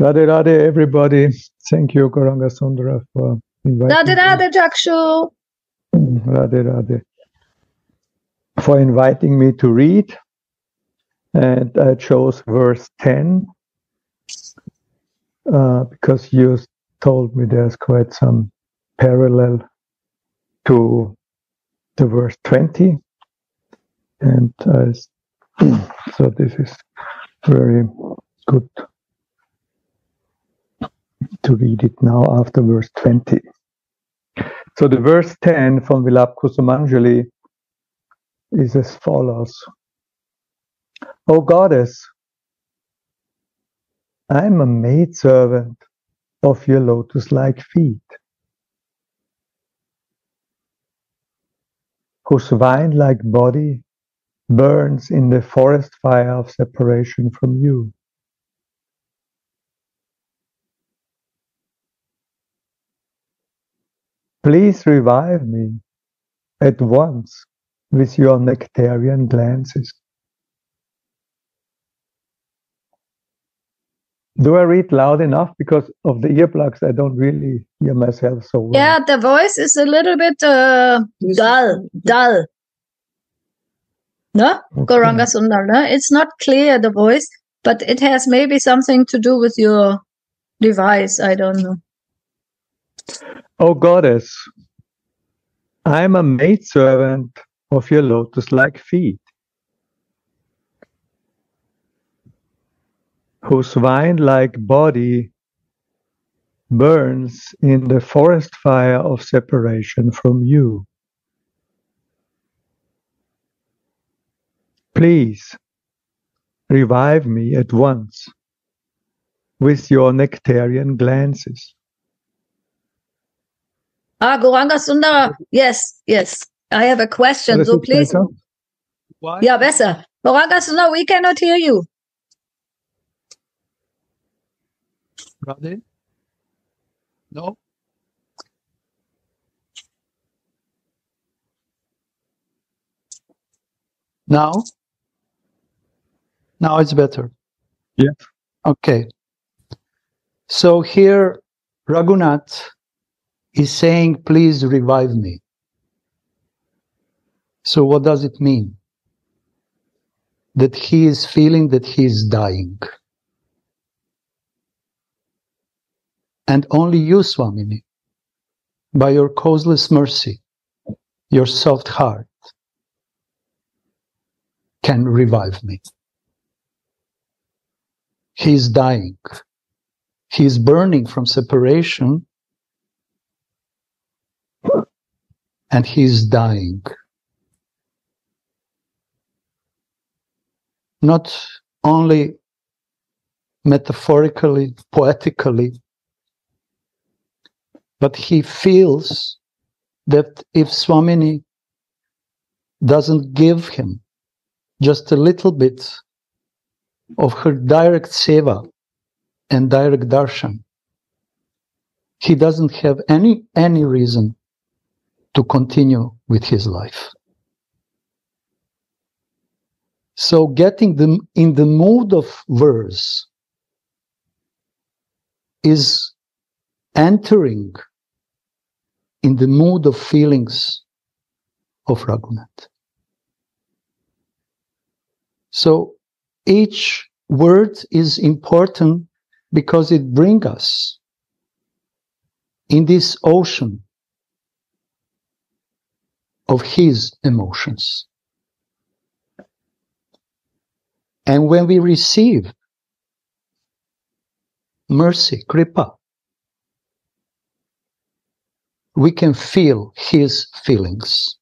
Radhe Radhe, everybody. Thank you, Goranga Sundara, for inviting Radhe Radhe Jakshu. me. Radhe Radhe. For inviting me to read. And I chose verse 10 uh, because you told me there's quite some parallel to the verse 20. And I, so this is very good to read it now after verse 20. So the verse 10 from Vilap Kusumanjali is as follows. O goddess, I am a maidservant of your lotus-like feet, whose vine-like body burns in the forest fire of separation from you. Please revive me at once with your nectarian glances. Do I read loud enough? Because of the earplugs, I don't really hear myself so well. Yeah, the voice is a little bit uh, dull, dull. No, Okay. Goranga Sundar, no? It's not clear, the voice, but it has maybe something to do with your device. I don't know. O goddess, I am a maidservant of your lotus like feet, whose vine like body burns in the forest fire of separation from you. Please revive me at once with your nectarian glances. Ah, Goranga Sundar, yes, yes. I have a question, so please. besser? Why? Yeah, besser. Goranga Sundar, we cannot hear you. Radhe? No? Now? Now it's better. Yeah. Okay. So here, Raghunath is saying, please revive me. So what does it mean? That he is feeling that he is dying. and only you, Swamini, by your causeless mercy, your soft heart, can revive me. He is dying. He is burning from separation, and he is dying. Not only metaphorically, poetically, but he feels that if Swamini doesn't give him just a little bit of her direct seva and direct darshan, he doesn't have any any reason to continue with his life. So getting them in the mood of verse is entering in the mood of feelings of Raghunath. So each word is important because it brings us in this ocean of his emotions. And when we receive mercy, kripa, we can feel his feelings.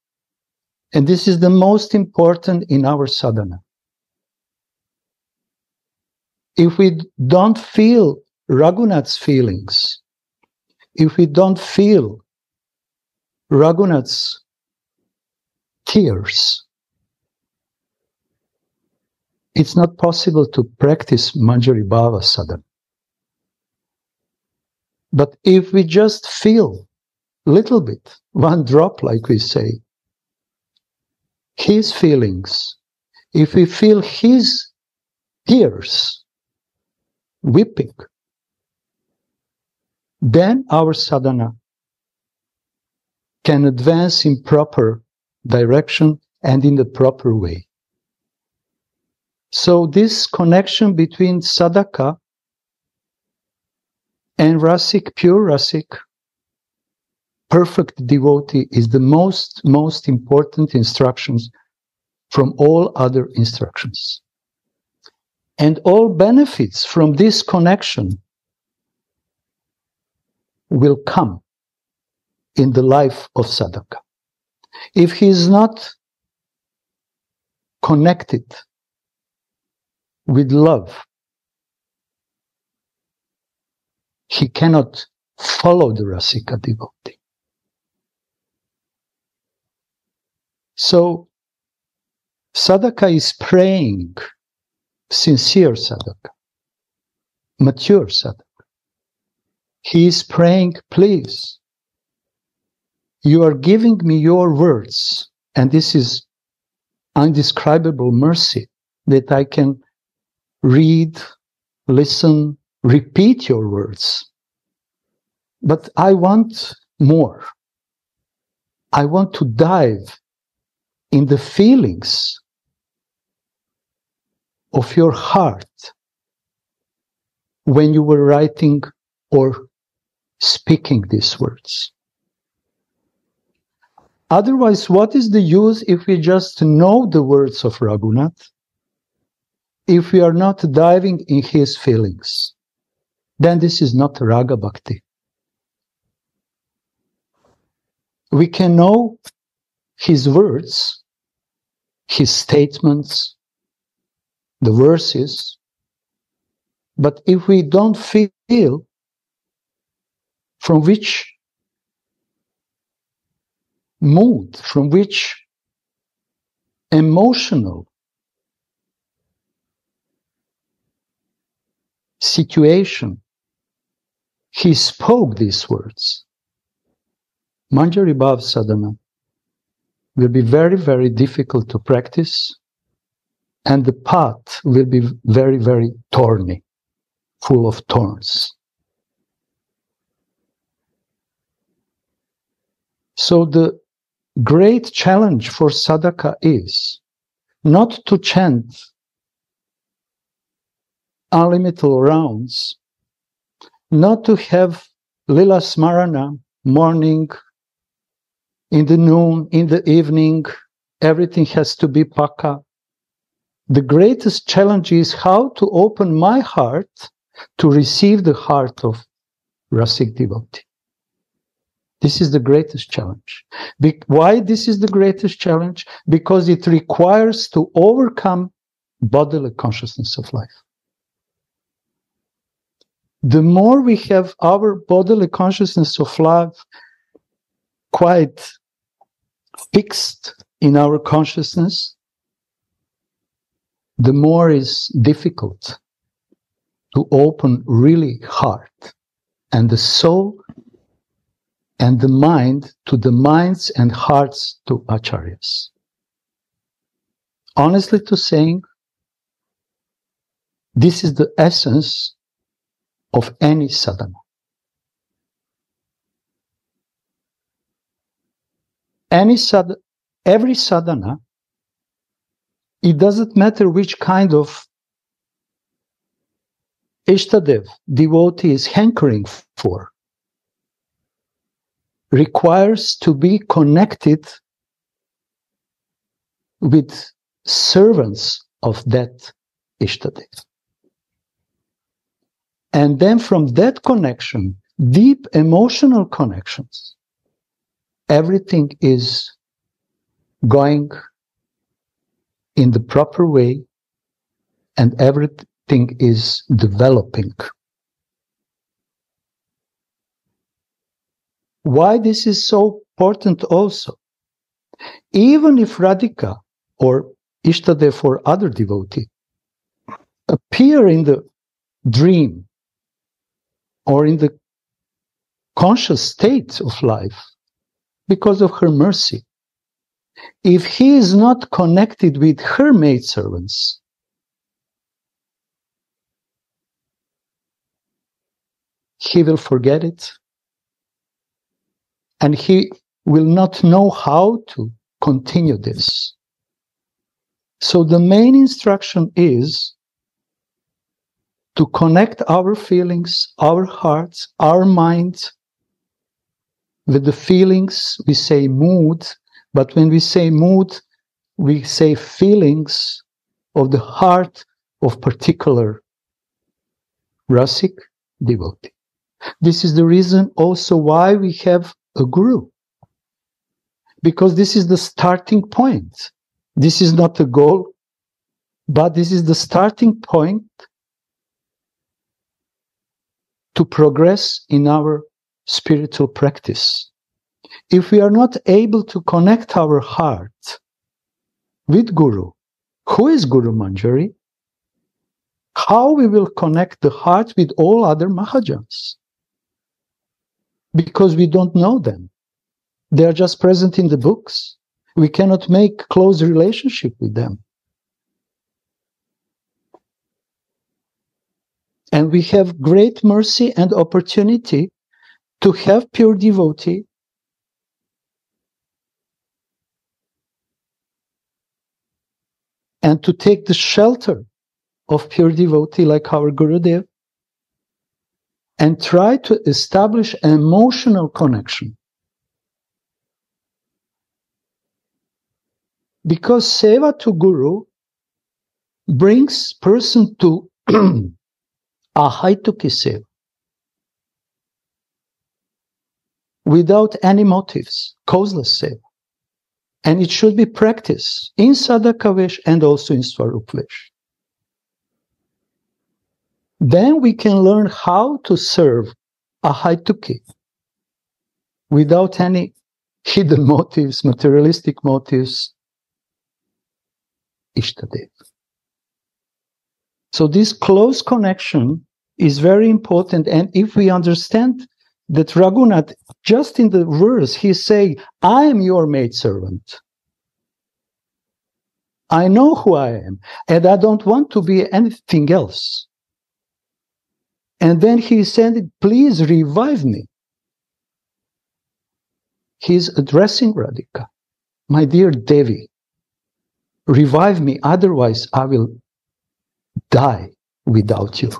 And this is the most important in our sadhana. If we don't feel Raghunath's feelings, if we don't feel Raghunath's tears, it's not possible to practice Manjari Bhava sadhana. But if we just feel little bit, one drop, like we say, his feelings, if we feel his tears weeping, then our sadhana can advance in proper direction and in the proper way. So this connection between sadhaka and rasik, pure rasik, perfect devotee is the most, most important instructions from all other instructions. And all benefits from this connection will come in the life of sadhaka. If he is not connected with love, he cannot follow the Rasika devotee. So, sadhaka is praying, sincere sadhaka, mature sadhaka. He is praying, please, you are giving me your words, and this is undescribable mercy that I can read, listen, repeat your words. But I want more. I want to dive in the feelings of your heart when you were writing or speaking these words. Otherwise, what is the use if we just know the words of Raghunath? If we are not diving in his feelings, then this is not Raga Bhakti. We can know his words, his statements, the verses, but if we don't feel from which mood, from which emotional situation he spoke these words. Manjari Bhav sadhana will be very, very difficult to practice, and the path will be very, very thorny, full of thorns. So the great challenge for sadhaka is not to chant unlimited rounds, not to have lila smarana morning, in the noon, in the evening, everything has to be paka. The greatest challenge is how to open my heart to receive the heart of Rasik devotee. This is the greatest challenge. Be- why this is the greatest challenge? Because it requires to overcome bodily consciousness of life. The more we have our bodily consciousness of life quite fixed in our consciousness, the more is difficult to open really heart and the soul and the mind to the minds and hearts to acharyas. Honestly to saying, this is the essence of any sadhana. Any sadhana, every sadhana, it doesn't matter which kind of Ishtadev devotee is hankering for requires to be connected with servants of that Ishtadev. And then from that connection, deep emotional connections, everything is going in the proper way and everything is developing. Why this is so important also. Even if Radhika or Ishtadev or other devotee appear in the dream or in the conscious state of life because of her mercy, if he is not connected with her maidservants, he will forget it. And he will not know how to continue this. So the main instruction is to connect our feelings, our hearts, our minds with the feelings. We say mood, but when we say mood, we say feelings of the heart of particular Rasik devotee. This is the reason also why we have a guru. Because this is the starting point. This is not the goal, but this is the starting point to progress in our spiritual practice. If we are not able to connect our heart with Guru, who is Guru Manjari? How we will connect the heart with all other Mahajans? Because we don't know them. They are just present in the books. We cannot make close relationship with them. And we have great mercy and opportunity to have pure devotee and to take the shelter of pure devotee like our Gurudev and try to establish an emotional connection. Because seva to Guru brings person to ahaituki seva without any motives, causeless seva. And it should be practiced in Sadhakavesh and also in Swarupvesh. Then we can learn how to serve ahaituki without any hidden motives, materialistic motives, Ishtadev. So this close connection is very important. And if we understand that Raghunath, just in the verse, he's saying, I am your maidservant. I know who I am, and I don't want to be anything else. And then he said, Please revive me. He's addressing Radhika. My dear Devi, revive me, otherwise I will die without you.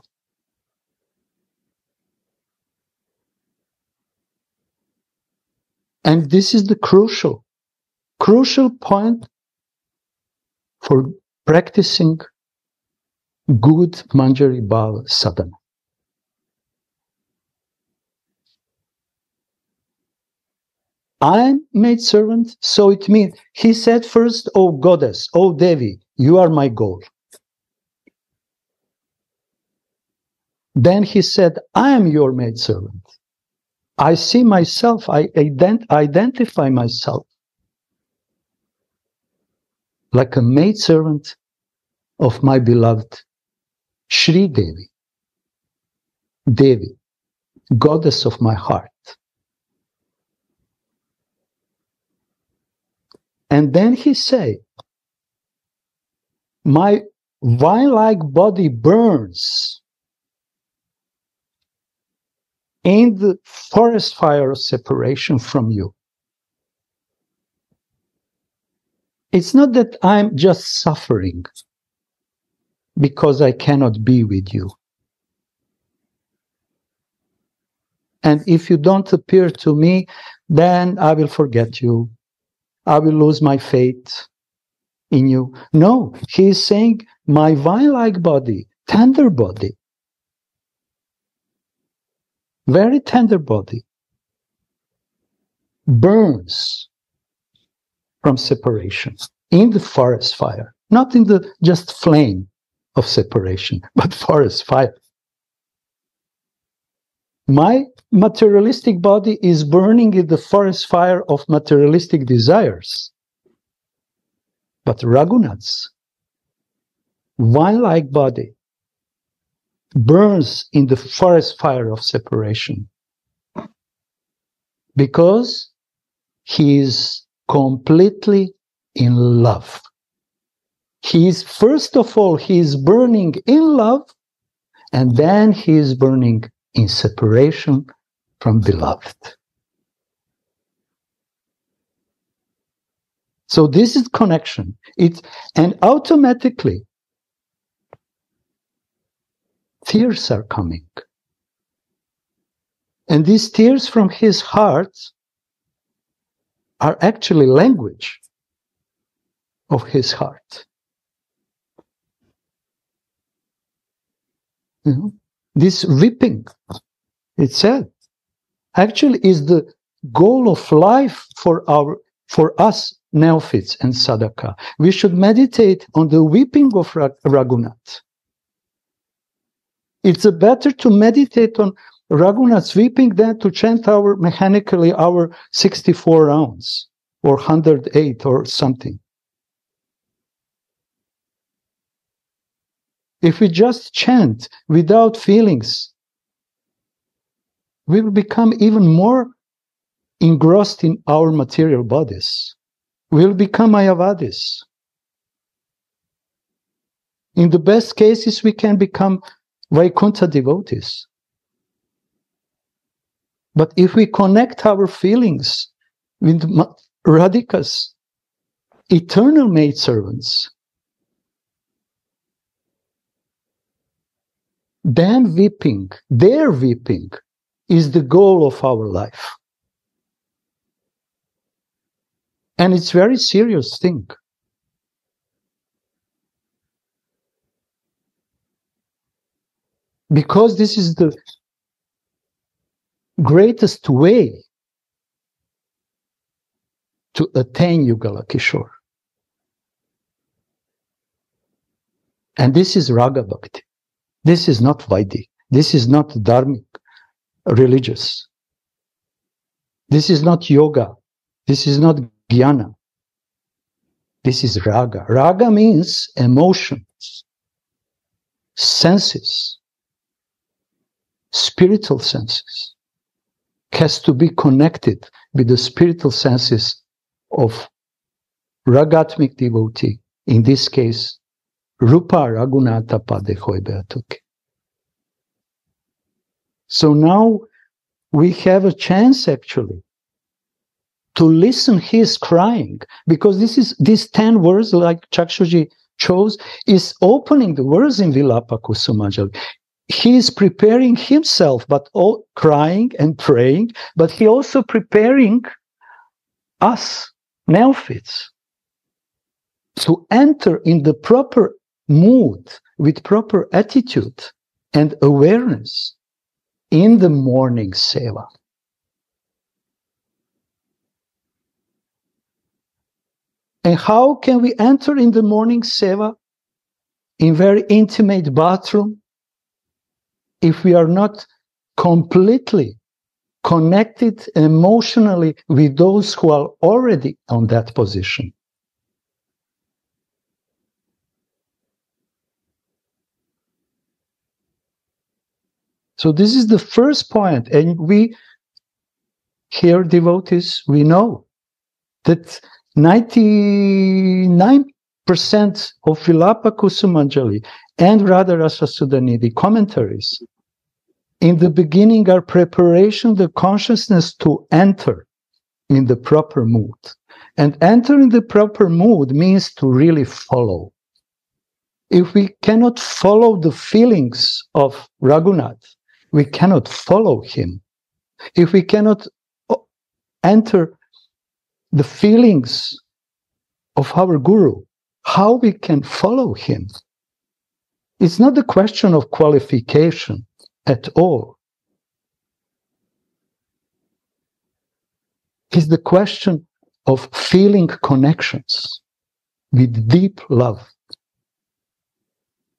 And this is the crucial, crucial point for practicing good Manjari Bhava sadhana. I'm maid servant, so it means he said first, Oh goddess, oh Devi, you are my goal. Then he said, I am your maid servant. I see myself, I ident- identify myself like a maid servant of my beloved Sri Devi, Devi, goddess of my heart. And then he say, my vine-like body burns in the forest fire of separation from you. It's not that I'm just suffering because I cannot be with you. And if you don't appear to me, then I will forget you. I will lose my faith in you. No, he is saying, my vine like body, tender body, very tender body, burns from separation in the forest fire, not in the just flame of separation, but forest fire. My materialistic body is burning in the forest fire of materialistic desires. But Raghunath's vine like body burns in the forest fire of separation because he is completely in love. He is, first of all, he is burning in love, and then he is burning in separation from beloved. So this is connection. It's and automatically tears are coming. And these tears from his heart are actually language of his heart. You know, this weeping, it said, actually is the goal of life for our for us neophytes and sadhaka. We should meditate on the weeping of Raghunath. It's better to meditate on Raghunath's weeping than to chant our mechanically our 64 rounds or 108 or something. If we just chant without feelings, we will become even more engrossed in our material bodies. We will become Mayavadis. In the best cases, we can become Vaikuntha devotees. But if we connect our feelings with Radhika's eternal maidservants, then weeping, their weeping, is the goal of our life. And it's very serious thing. Because this is the greatest way to attain Yugala Kishore. And this is Raga Bhakti. This is not Vaidhi. This is not dharmic, religious. This is not yoga. This is not jnana. This is raga. Raga means emotions, senses, spiritual senses. Has to be connected with the spiritual senses of ragatmic devotee. In this case, Rupa Raghunatha pade hoibe akuti. So now we have a chance actually to listen his crying because this is these 10 words like Chakshuji chose is opening the words in Vilapa Kusumanjali. He is preparing himself, but all crying and praying, but he also preparing us, neophytes, to enter in the proper mood with proper attitude and awareness in the morning seva. And how can we enter in the morning seva in very intimate bathroom if we are not completely connected emotionally with those who are already on that position? So this is the first point, and we here devotees we know that 99% of Vilapa Kusumanjali and Radharasa Sudhanidhi commentaries in the beginning are preparation the consciousness to enter in the proper mood. And entering the proper mood means to really follow. If we cannot follow the feelings of Raghunath, we cannot follow him. If we cannot enter the feelings of our guru, how we can follow him. It's not the question of qualification at all. It's the question of feeling connections with deep love.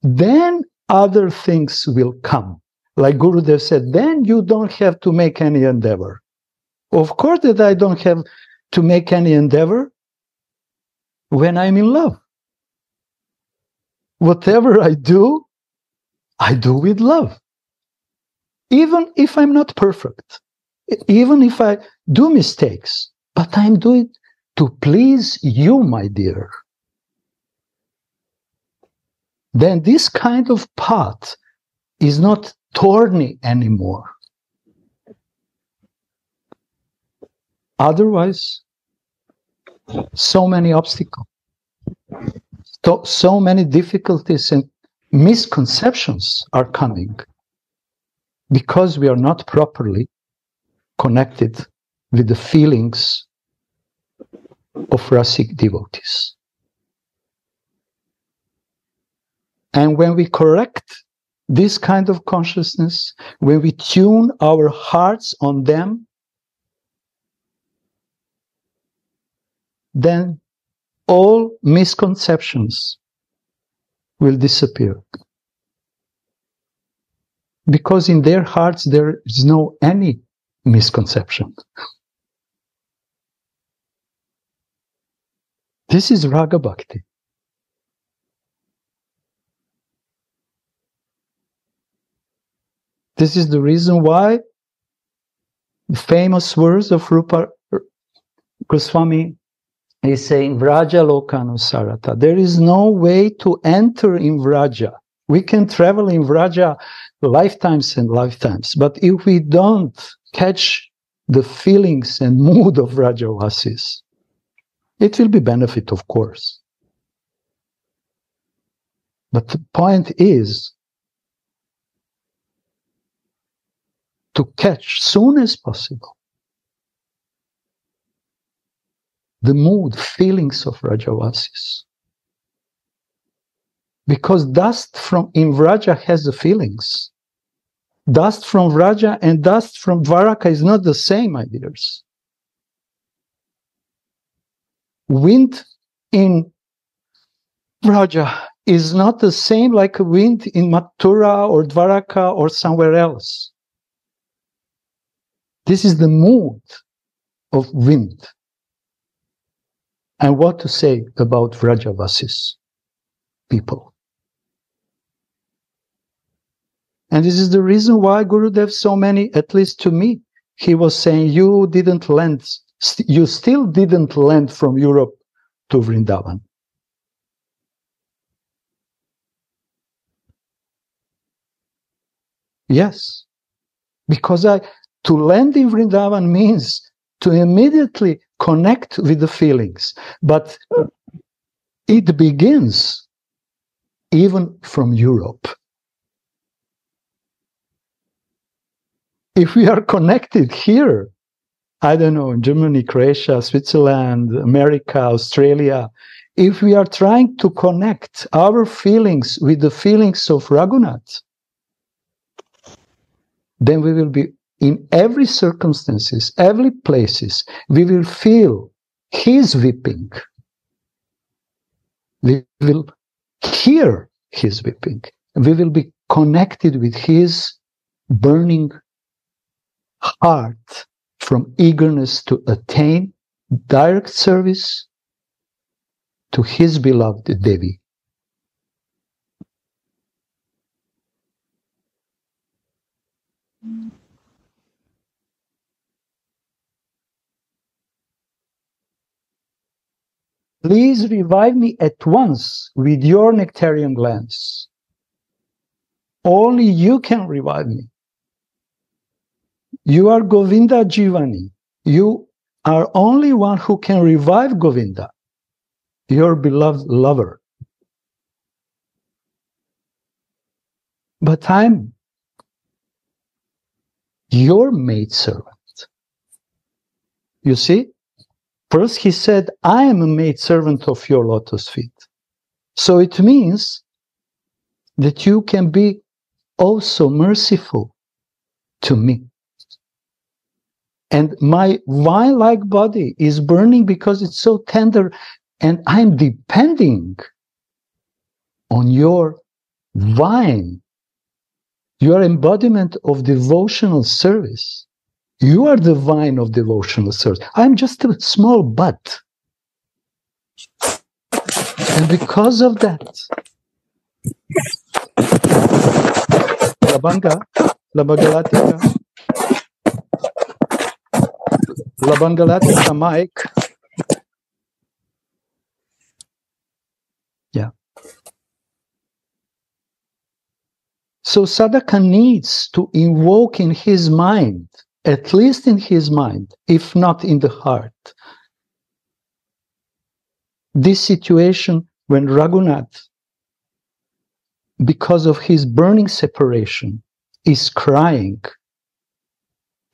Then other things will come like Gurudev said, then you don't have to make any endeavor. Of course that I don't have to make any endeavor when I'm in love. Whatever I do, I do with love. Even if I'm not perfect, even if I do mistakes, but I'm doing to please you, my dear. Then this kind of path is not thorny anymore. Otherwise, so many obstacles, so, so many difficulties and misconceptions are coming because we are not properly connected with the feelings of rasic devotees. And when we correct this kind of consciousness, when we tune our hearts on them, then all misconceptions will disappear. Because in their hearts there is no any misconception. This is Raga Bhakti. This is the reason why the famous words of Rupa Goswami is saying Vraja Lokanusarata. There is no way to enter in Vraja. We can travel in Vraja lifetimes and lifetimes, but if we don't catch the feelings and mood of Vrajavasis, it will be benefit, of course. But the point is to catch soon as possible the mood, feelings of Vrajavasis. Because dust from in Vraja has the feelings. Dust from Vraja and dust from Dvaraka is not the same, my dears. Wind in Vraja is not the same like a wind in Mathura or Dvaraka or somewhere else. This is the mood of wind. And what to say about Vrajavasis people? And this is the reason why Guru Gurudev so many, at least to me, he was saying, you didn't land, st- you still didn't land from Europe to Vrindavan. Yes, because I, to land in Vrindavan means to immediately connect with the feelings. But it begins even from Europe. If we are connected here, I don't know, Germany, Croatia, Switzerland, America, Australia, if we are trying to connect our feelings with the feelings of Raghunath, then we will be in every circumstances, every places, we will feel his weeping. We will hear his weeping. We will be connected with his burning heart from eagerness to attain direct service to his beloved Devi. Please revive me at once with your nectarian glance. Only you can revive me. You are Govinda Jivani. You are only one who can revive Govinda, your beloved lover. But I'm your maidservant. You see? First, he said, I am a maidservant of your lotus feet. So it means that you can be also merciful to me. And my wine like body is burning because it's so tender, and I'm depending on your wine, your embodiment of devotional service. You are the vine of devotional service. I'm just a small bud. And because of that, Labanga, Labangalatika, Labangalatika Mike. Yeah. So sadhaka needs to invoke in his mind, at least in his mind, if not in the heart, this situation when Raghunath, because of his burning separation, is crying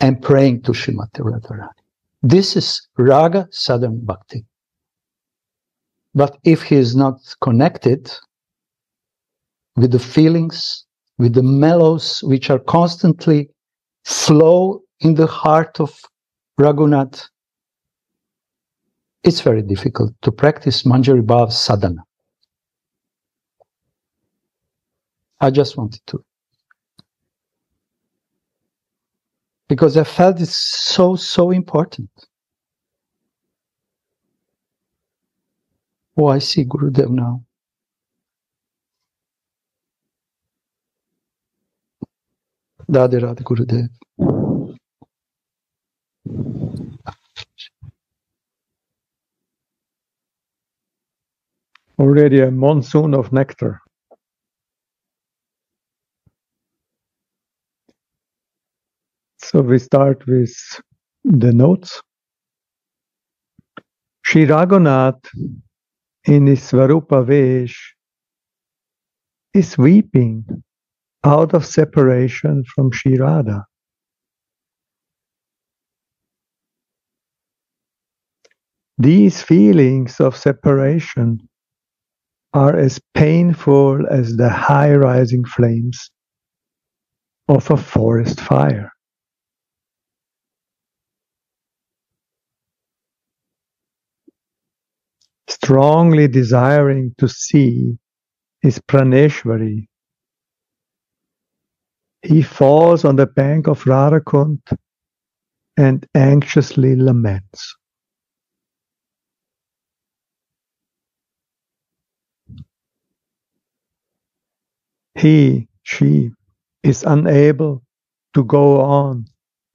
and praying to Srimati Radharani. This is Raga Sadhana Bhakti. But if he is not connected with the feelings, with the mellows which are constantly flow in the heart of Raghunath, it's very difficult to practice Manjari Bhav sadhana. I just wanted to. Because I felt it's so, so important. Oh, I see Gurudev now. Radhe Radhe Gurudev. Already a monsoon of nectar. So we start with the notes. Sri Raghunath in his Svarupa Vesh is weeping out of separation from Sri These feelings of separation are as painful as the high rising flames of a forest fire. Strongly desiring to see his Praneshwari, he falls on the bank of Radhakund and anxiously laments. He, she, is unable to go on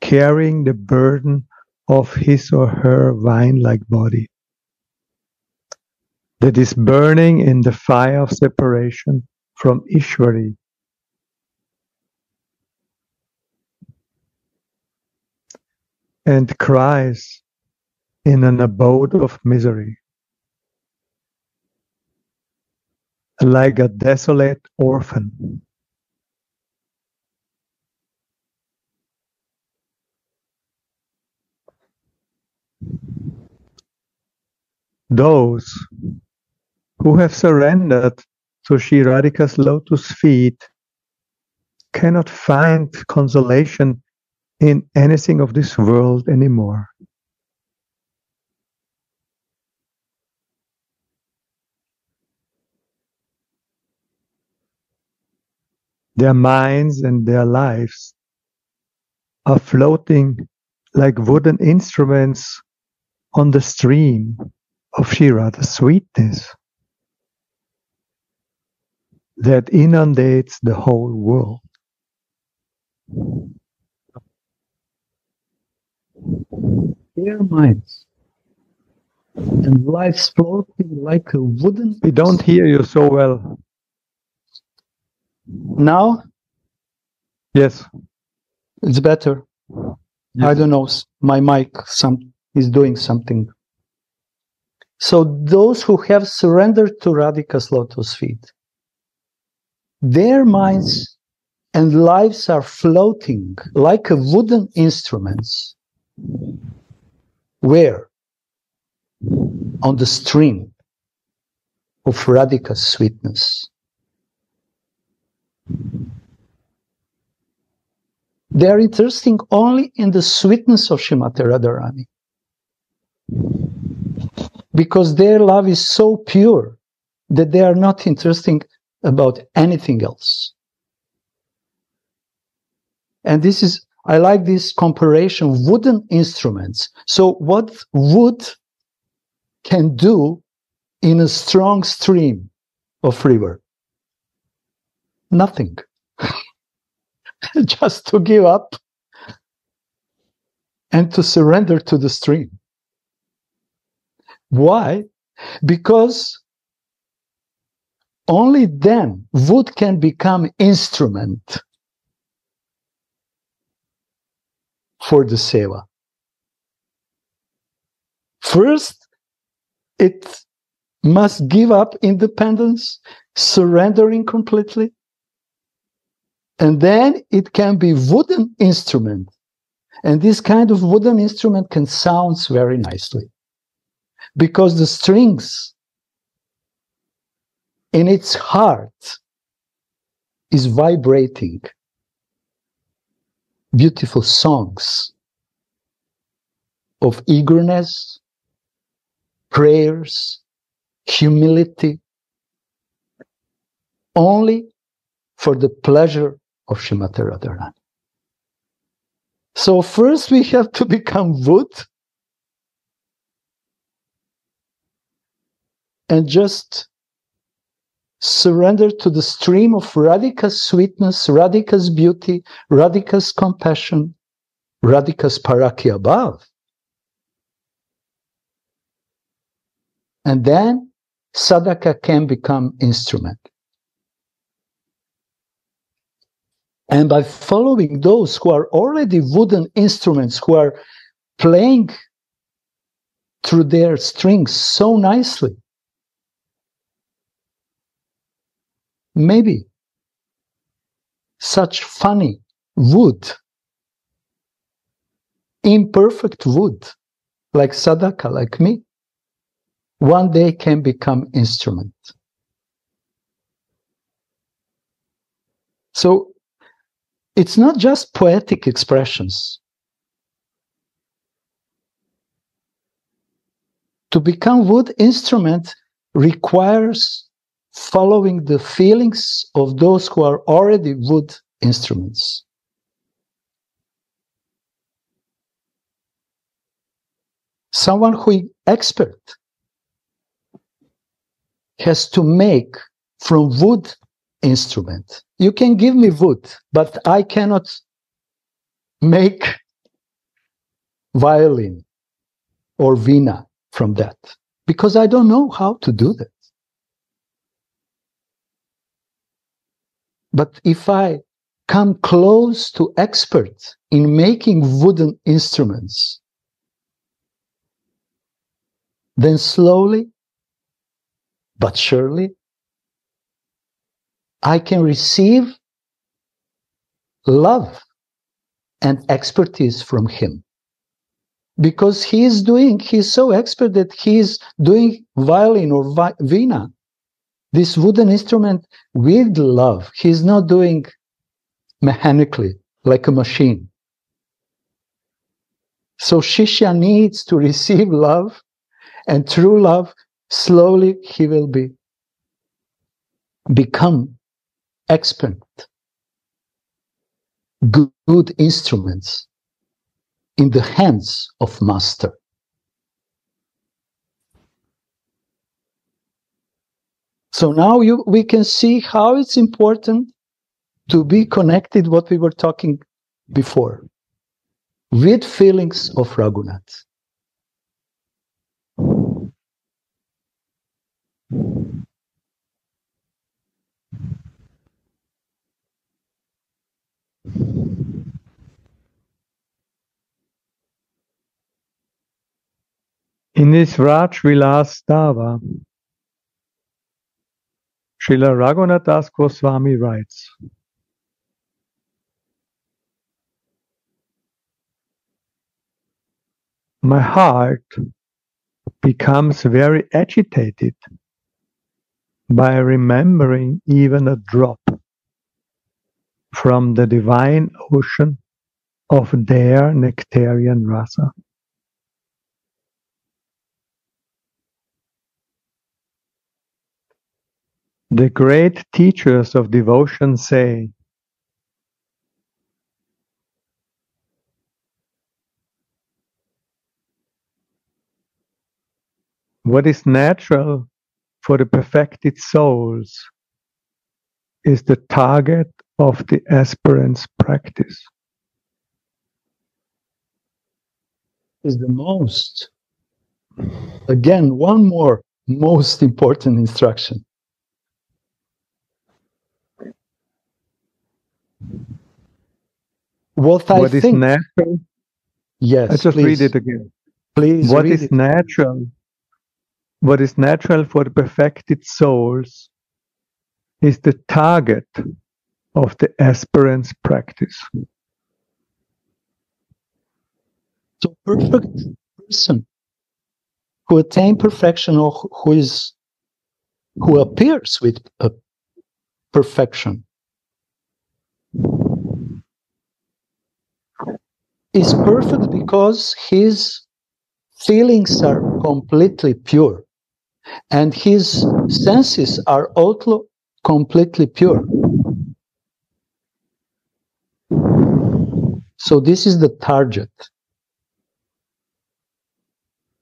carrying the burden of his or her vine like body that is burning in the fire of separation from Ishwari. And cries in an abode of misery. Like a desolate orphan. Those who have surrendered to Sri Radhika's lotus feet cannot find consolation in anything of this world anymore. Their minds and their lives are floating like wooden instruments on the stream of Shira, the sweetness that inundates the whole world. Their minds and lives floating like a wooden. We don't hear you so well. Now Yes. it's better. I don't know. My mic some is doing something. So those who have surrendered to Radhika's lotus feet, their minds and lives are floating like a wooden instruments. Where? On the stream of Radhika's sweetness. They are interesting only in the sweetness of Shrimati Radharani. Because their love is so pure that they are not interesting about anything else. And this is, I like this comparison wooden instruments. So, what wood can do in a strong stream of river? Nothing. just to give up and to surrender to the stream. Why? Because only then wood can become instrument for the seva. First, it must give up independence, surrendering completely. And then it can be wooden instrument. And this kind of wooden instrument can sounds very nicely because the strings in its heart is vibrating beautiful songs of eagerness, prayers, humility, only for the pleasure of Srimati. So first we have to become wood and just surrender to the stream of Radhika's sweetness, Radhika's beauty, Radhika's compassion, Radhika's parakiya bhava. And then sadhaka can become instrument. And by following those who are already wooden instruments, who are playing through their strings so nicely, maybe such funny wood, imperfect wood, like Sadhaka, like me, one day can become instrument. So it's not just poetic expressions. To become wood instrument requires following the feelings of those who are already wood instruments. Someone who is expert has to make from wood instrument. You can give me wood, but I cannot make violin or vina from that because I don't know how to do that. But if I come close to expert in making wooden instruments, then slowly but surely I can receive love and expertise from him because he is doing he's so expert that he is doing violin or vi- vina this wooden instrument with love. He's not doing mechanically like a machine. So Shishya needs to receive love, and through love, slowly he will be become expert, good, good instruments in the hands of master. So now you, we can see how it's important to be connected, what we were talking before, with feelings of Raghunath. In this Raj Vilas Dava, Srila Raghunath Goswami writes, My heart becomes very agitated by remembering even a drop from the divine ocean of their nectarian rasa. The great teachers of devotion say, What is natural for the perfected souls is the target of the aspirant's practice. Is the most, again, one more most important instruction What I what is think. natural? yes, I just please, read it again. Please What read is it. natural? What is natural for the perfected souls is the target of the aspirant's practice. So perfect person who attain perfection or who- who is who appears with a perfection is perfect because his feelings are completely pure and his senses are also completely pure. So this is the target.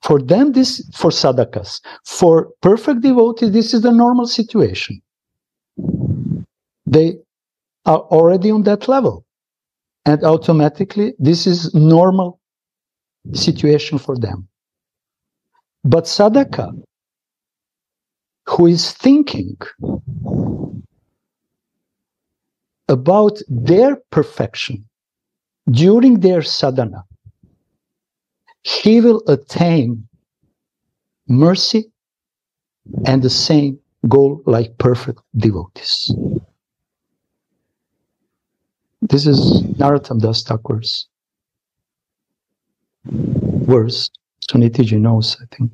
For them this for sadhakas for perfect devotees this is the normal situation. They are already on that level and automatically this is normal situation for them but sadhaka who is thinking about their perfection during their sadhana he will attain mercy and the same goal like perfect devotees. This is Narottam Das Thakur's words. Sunitiji knows, I think,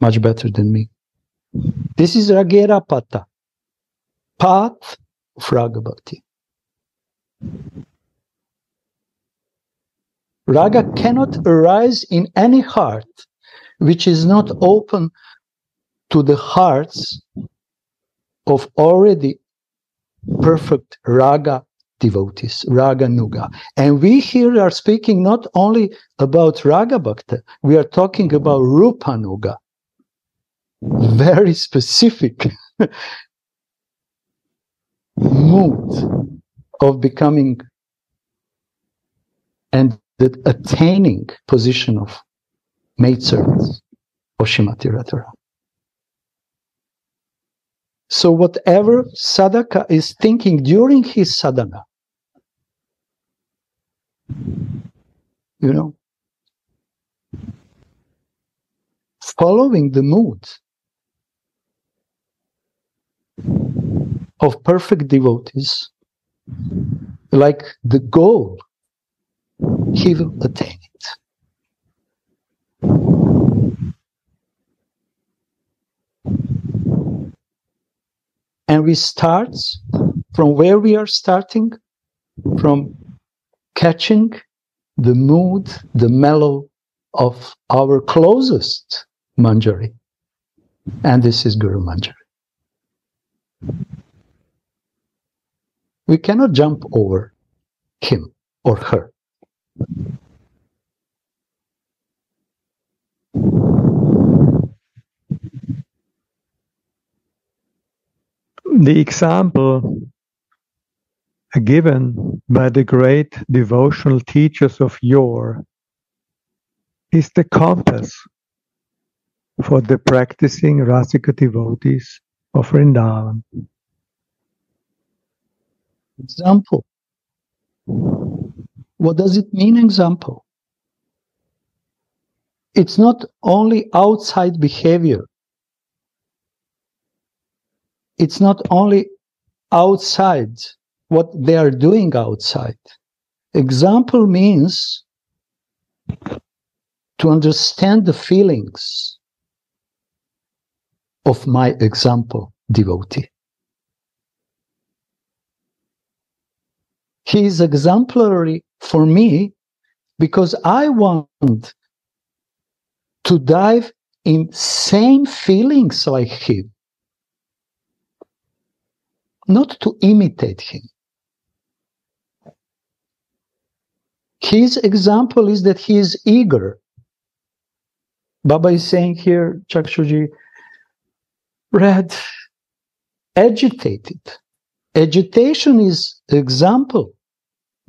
much better than me. This is Ragera Pata, path of Raga Bhakti. Raga cannot arise in any heart which is not open to the hearts of already perfect raga devotees, raganuga. And we here are speaking not only about raga bhakta, we are talking about rupanuga. Very specific mood of becoming and the attaining position of maidservants of Shrimati. So whatever sadhaka is thinking during his sadhana, you know, following the mood of perfect devotees, like the goal, he will attain it. And we start from where we are starting from catching the mood the mellow of our closest manjari. And this is guru manjari. We cannot jump over him or her The example given by the great devotional teachers of yore is the compass for the practicing Rasika devotees of Vrindavan. example. What does it mean example? It's not only outside behavior it's not only outside what they are doing outside. Example means to understand the feelings of my example devotee. He is exemplary for me because I want to dive in same feelings like him, not to imitate him. His example is that he is eager. Baba is saying here, Chakshuji, read, agitated. Agitation is example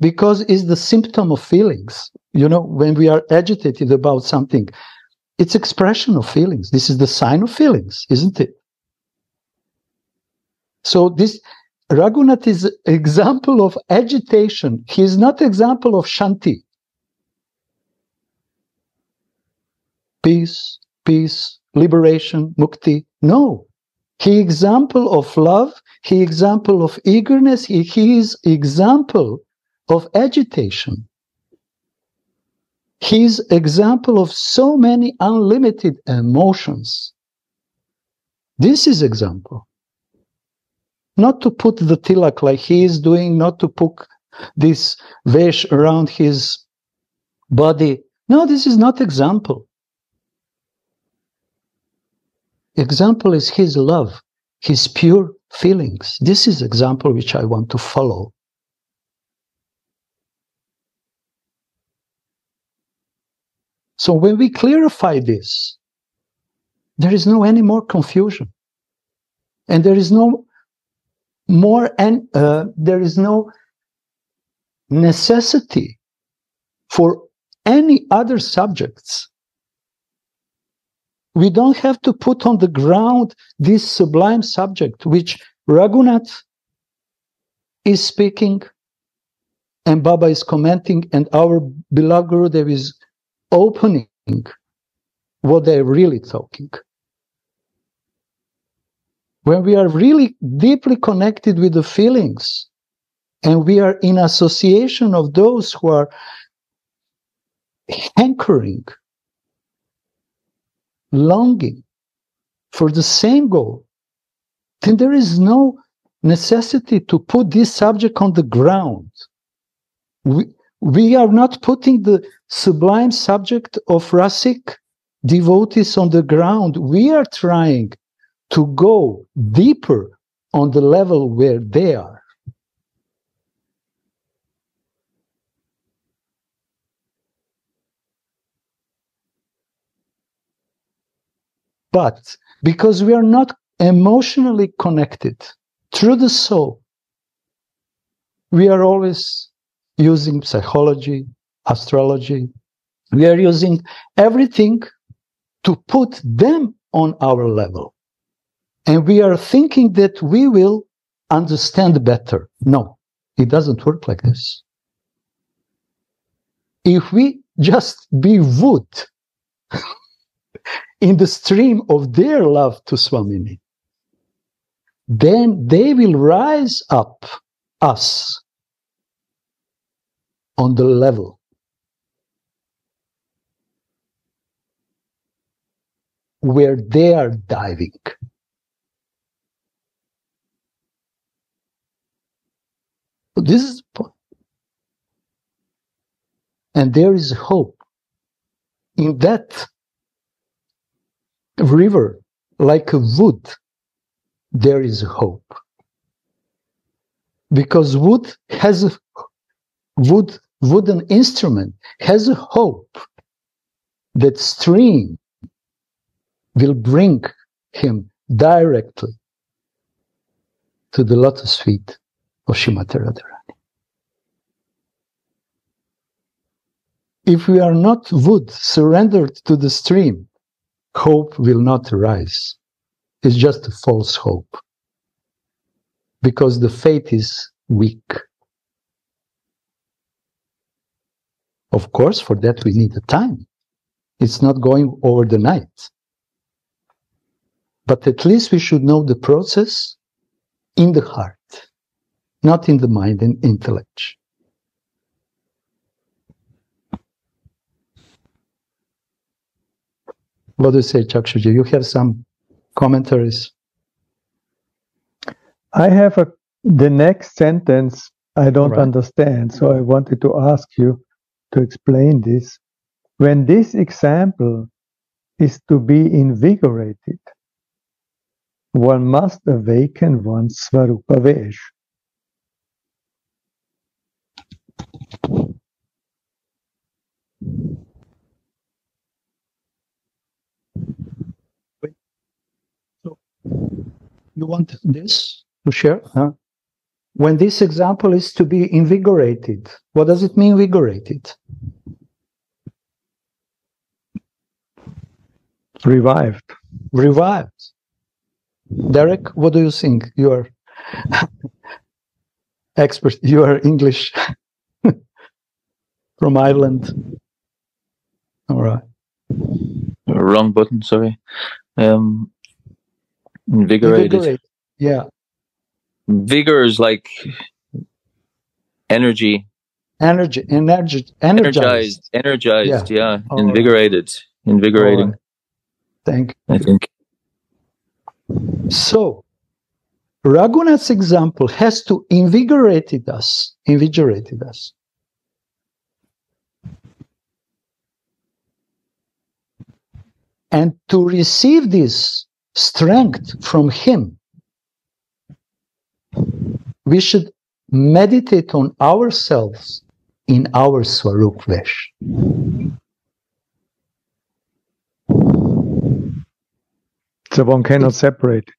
because it's the symptom of feelings. You know, when we are agitated about something, it's expression of feelings. This is the sign of feelings, isn't it? So this Raghunath is example of agitation. He is not example of shanti. Peace, peace, liberation, mukti. No. He example of love, he example of eagerness, he, he is example of agitation. He's example of so many unlimited emotions. This is example. Not to put the tilak like he is doing, not to put this vesh around his body. No, this is not example. Example is his love, his pure feelings. This is example which I want to follow. So when we clarify this, there is no any more confusion, and there is no more and uh, there is no necessity for any other subjects we don't have to put on the ground this sublime subject which Raghunath is speaking and Baba is commenting, and our beloved Gurudev is opening what they're really talking. When we are really deeply connected with the feelings and we are in association of those who are hankering longing for the same goal, then there is no necessity to put this subject on the ground. We, we are not putting the sublime subject of Rasic devotees on the ground. We are trying to go deeper on the level where they are. But because we are not emotionally connected through the soul, we are always using psychology, astrology. We are using everything to put them on our level. And we are thinking that we will understand better. No, it doesn't work like this. If we just be wood in the stream of their love to Swamini, then they will rise up us on the level where they are diving. This is. And there is hope in that river like a wood, there is hope. Because wood has a wood, wooden instrument has a hope that stream will bring him directly to the lotus feet Radharani. If we are not wood surrendered to the stream, hope will not arise. It's just a false hope. Because the faith is weak. Of course, for that we need a time. It's not going over the night. But at least we should know the process in the heart, not in the mind and intellect. What do you say, Chakshuji? You have some commentaries? I have a the next sentence I don't Right. understand, so I wanted to ask you to explain this. When this example is to be invigorated, one must awaken one's Svarupa Vesh. You want this to share? Huh? When this example is to be invigorated, what does it mean, invigorated? Revived. Revived. Derek, what do you think? You are expert. You are English from Ireland. All right. Wrong button. Sorry. Um, invigorated. Invigorate. Yeah. Vigor is like energy, Energy, energy, energized. energized, energized. Yeah, All right. invigorated, invigorating. Thank I think. So, Raghunath's example has to invigorated us, invigorated us. And to receive this strength from him, we should meditate on ourselves in our Swarup Vesh. So one cannot separate it.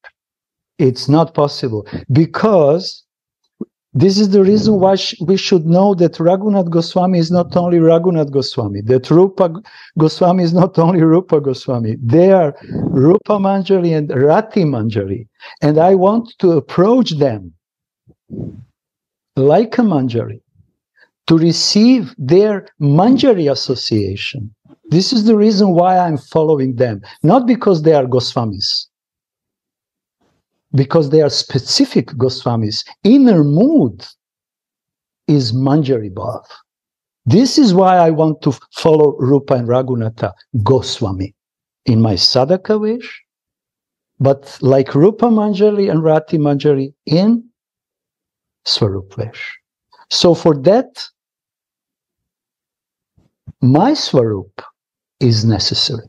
it's not possible because this is the reason why sh- we should know that Raghunath Goswami is not only Raghunath Goswami, that Rupa Goswami is not only Rupa Goswami. They are Rupa Manjari and Rati Manjari. And I want to approach them like a Manjari to receive their Manjari association. This is the reason why I'm following them, not because they are Goswamis because they are specific Goswamis. Inner mood is Manjari Bhav. This is why I want to follow Rupa and Raghunatha Goswami in my Sadhaka Vesh, but like Rupa Manjari and Rati Manjari in Swarup Vesh. So for that, my Swarup is necessary.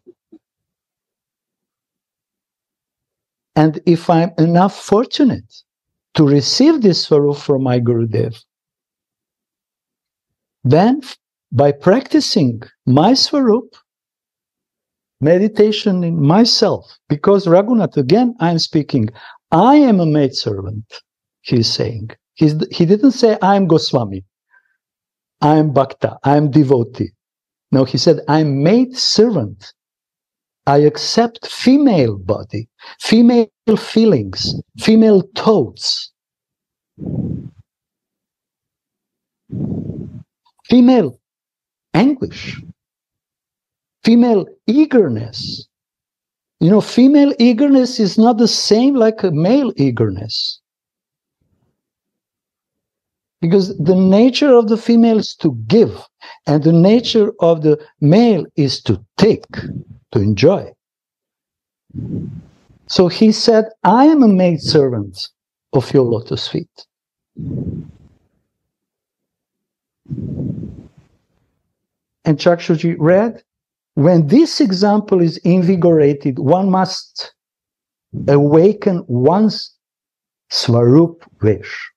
And if I'm enough fortunate to receive this Swarup from my Gurudev, then by practicing my Swarup, meditation in myself, because Raghunath, again, I'm speaking, I am a maidservant, he's saying. He's, he didn't say, I'm Goswami, I'm Bhakta, I'm devotee. No, he said, I'm maid servant. I accept female body, female feelings, female thoughts, female anguish, female eagerness. You know, female eagerness is not the same like a male eagerness. Because the nature of the female is to give, and the nature of the male is to take, to enjoy. So he said, I am a maidservant of your lotus feet. And Chakshuji read, when this example is invigorated, one must awaken one's Swarup Vesh.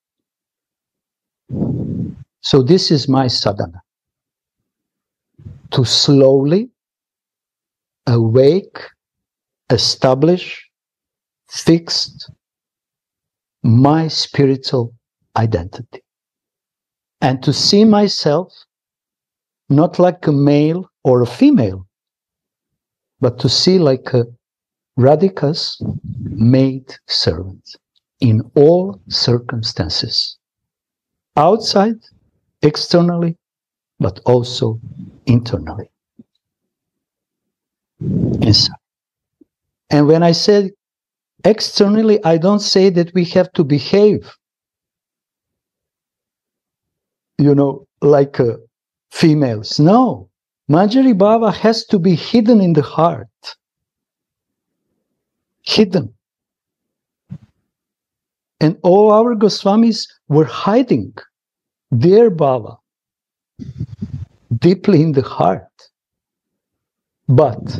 So this is my sadhana. To slowly awake, establish, fixed my spiritual identity. And to see myself not like a male or a female, but to see like a Radhika's maid servant in all circumstances, outside, externally, but also internally. Inside. And when I said externally, I don't say that we have to behave, you know, like uh, females. No, Manjari Bhava has to be hidden in the heart. Hidden. And all our Goswamis were hiding their Bhava deeply in the heart. But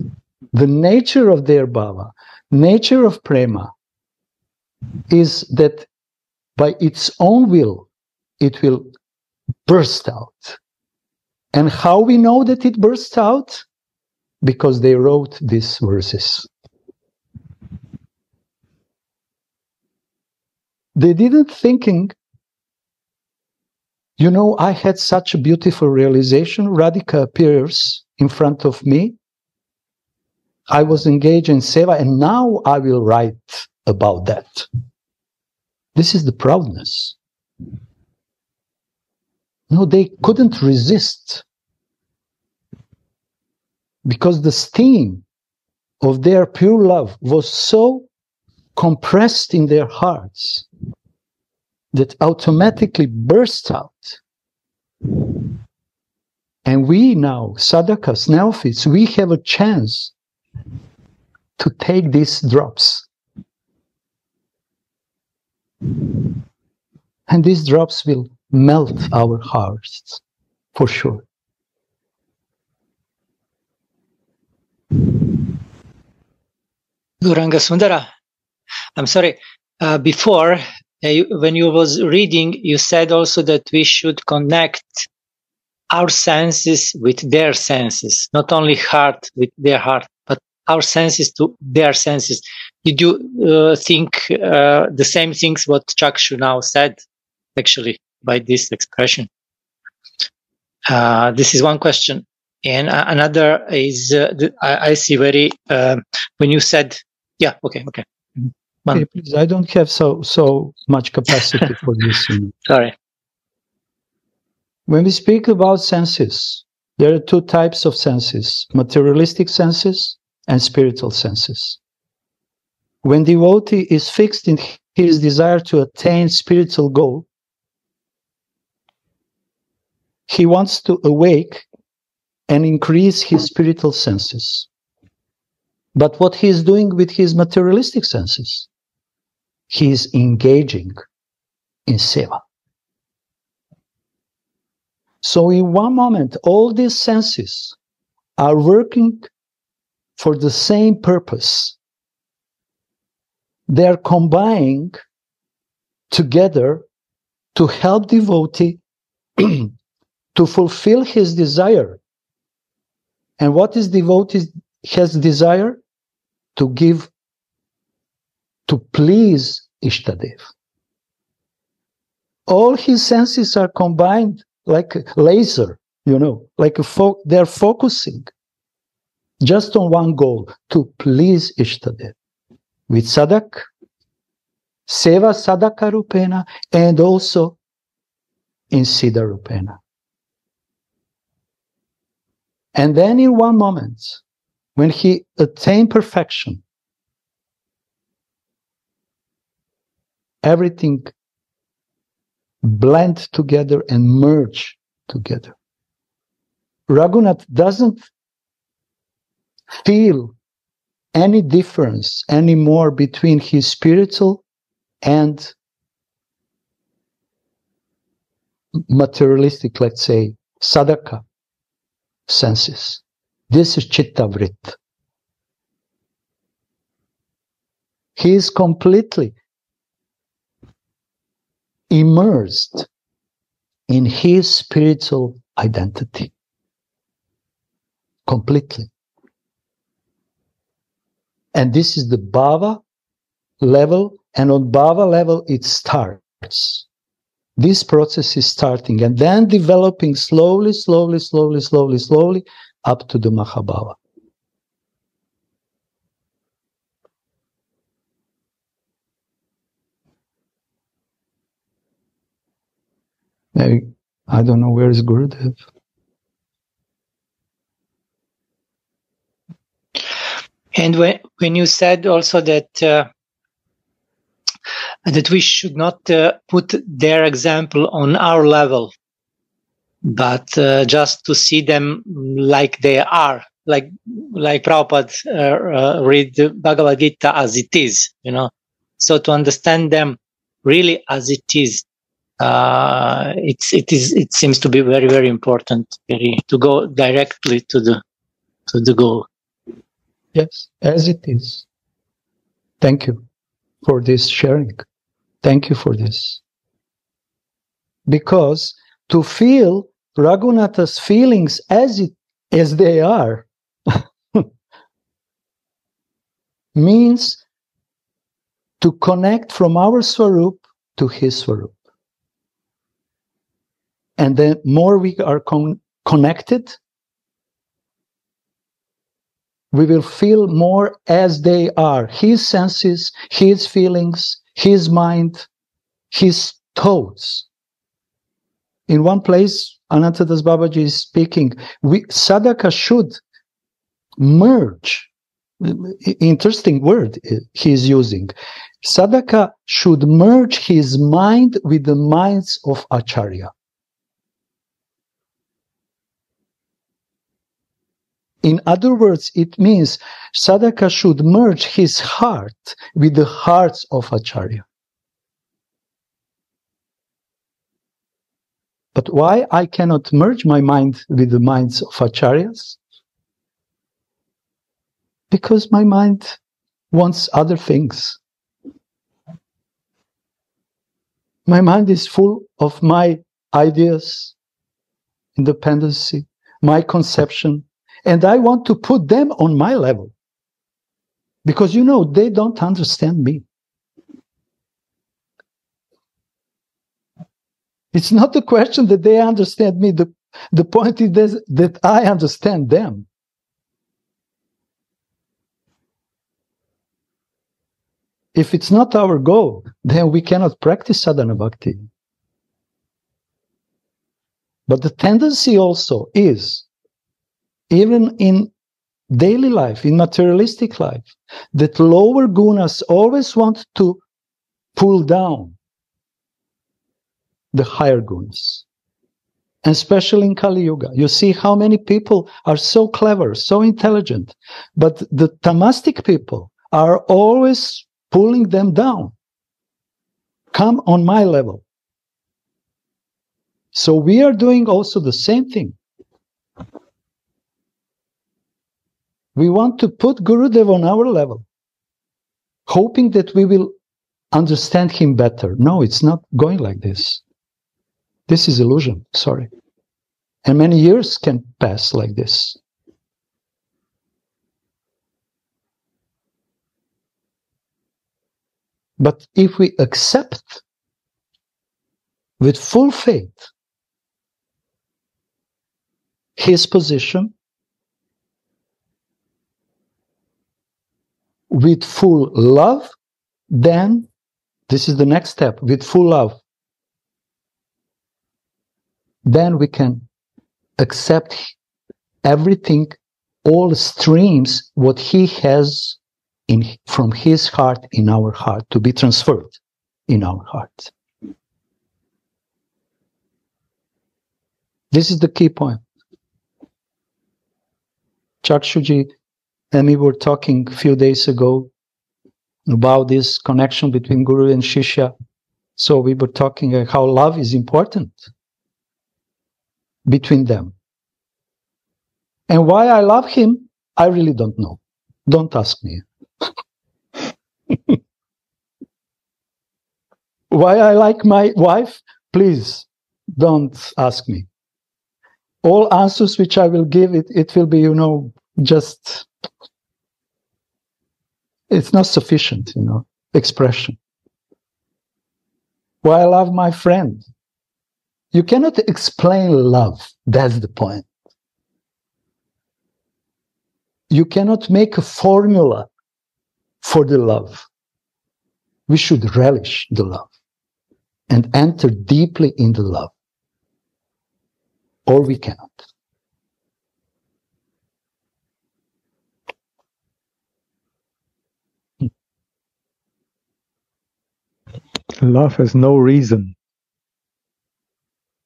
the nature of their Bhava, nature of Prema, is that by its own will, it will burst out. And how we know that it burst out? Because they wrote these verses. They didn't thinking, you know, I had such a beautiful realization. Radhika appears in front of me. I was engaged in seva, and now I will write about that. This is the proudness. No, they couldn't resist because the steam of their pure love was so compressed in their hearts that automatically burst out. And we now, sadhakas, neophytes, we have a chance to take these drops. And these drops will melt our hearts for sure. Gauranga Sundara, I'm sorry. Uh, before, uh, you, when you was reading, you said also that we should connect our senses with their senses, not only heart with their heart, our senses to their senses. Did you uh, think uh, the same things what Chakshu now said, actually, by this expression? Uh, this is one question. And another is, uh, I, I, see very, um, when you said yeah. Okay. Okay. Hey, please, I don't have so so much capacity for this. You know. Sorry. When we speak about senses, there are two types of senses: materialistic senses and spiritual senses. When devotee is fixed in his desire to attain spiritual goal, he wants to awake and increase his spiritual senses. But what he is doing with his materialistic senses, he is engaging in seva. So, in one moment, all these senses are working for the same purpose. They are combining together to help devotee to fulfill his desire. And what is devotee has desire? to give, to please Ishtadev. All his senses are combined like a laser, you know, like a fo- they're focusing just on one goal to please Ishtadev with sadak, seva sadhaka rupena, and also in siddha rupena. And then in one moment, when he attained perfection, everything blend together and merge together. Raghunath doesn't feel any difference anymore between his spiritual and materialistic, let's say, sadhaka senses. This is chitta Chittavrit. He is completely immersed in his spiritual identity. Completely. And this is the bhava level, and on bhava level, it starts. This process is starting and then developing slowly, slowly, slowly, slowly, slowly up to the Mahabhava. I, I don't know where is Gurudev. And when, when you said also that uh, that we should not uh, put their example on our level, but uh, just to see them like they are, like like Prabhupada uh, uh, read Bhagavad Gita as it is, you know. So to understand them really as it is, uh, it's it is it seems to be very very important very, to go directly to the to the goal. Yes, as it is. Thank you for this sharing. Thank you for this. Because to feel Raghunatha's feelings as it as they are means to connect from our swarup to his swarup. And the more we are con- connected, we will feel more as they are his senses, his feelings, his mind, his thoughts in one place, Anantadas Babaji is speaking, we, sadhaka should merge. Interesting word he is using. Sadhaka should merge his mind with the minds of Acharya. In other words, it means Sadhaka should merge his heart with the hearts of Acharya. But why I cannot merge my mind with the minds of Acharyas? Because my mind wants other things. My mind is full of my ideas, independency, my conception, and I want to put them on my level. Because you know, they don't understand me. It's not the question that they understand me. The, the point is that I understand them. If it's not our goal, then we cannot practice sadhana bhakti. But the tendency also is even in daily life, in materialistic life, that lower gunas always want to pull down the higher gunas. And especially in Kali Yuga, you see how many people are so clever, so intelligent, but the tamastic people are always pulling them down. Come on my level. So we are doing also the same thing. We want to put Gurudev on our level, hoping that we will understand him better. No, it's not going like this. This is illusion, sorry. And many years can pass like this. But if we accept with full faith his position, with full love, then this is the next step with full love. Then we can accept everything, all streams, what he has in from his heart in our heart to be transferred in our heart. This is the key point. Chakshuji and we were talking a few days ago about this connection between Guru and Shishya. So we were talking how love is important between them. And why I love him, I really don't know. Don't ask me. why I like my wife, please don't ask me. All answers which I will give, it, it will be, you know, just it's not sufficient, you know, expression. Why I love my friend. You cannot explain love. That's the point. You cannot make a formula for the love. We should relish the love and enter deeply in the love. Or we cannot. Love has no reason.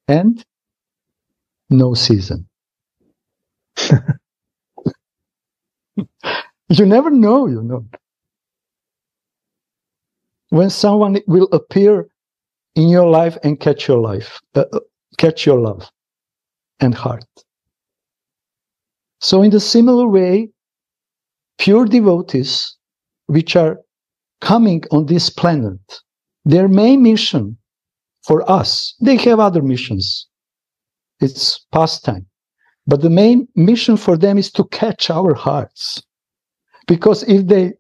And no season. you never know, you know. When someone will appear in your life and catch your life, uh, uh catch your love and heart. So, in the similar way, pure devotees, which are coming on this planet their main mission for us, they have other missions. It's pastime. But the main mission for them is to catch our hearts. Because if they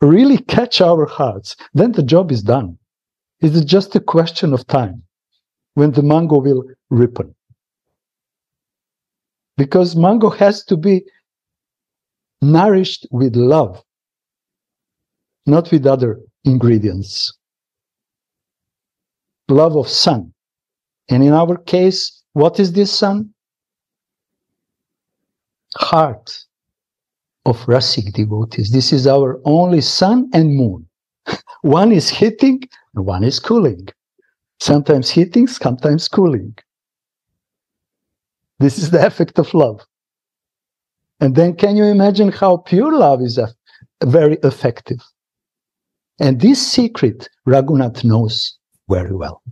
really catch our hearts, then the job is done. It's just a question of time when the mango will ripen. Because mango has to be nourished with love, not with other ingredients love of sun, And in our case, what is this sun? Heart of Rasik devotees. This is our only sun and moon. one is heating, one is cooling. Sometimes heating, sometimes cooling. This is the effect of love. And then can you imagine how pure love is uh, very effective? And this secret Raghunath knows very well.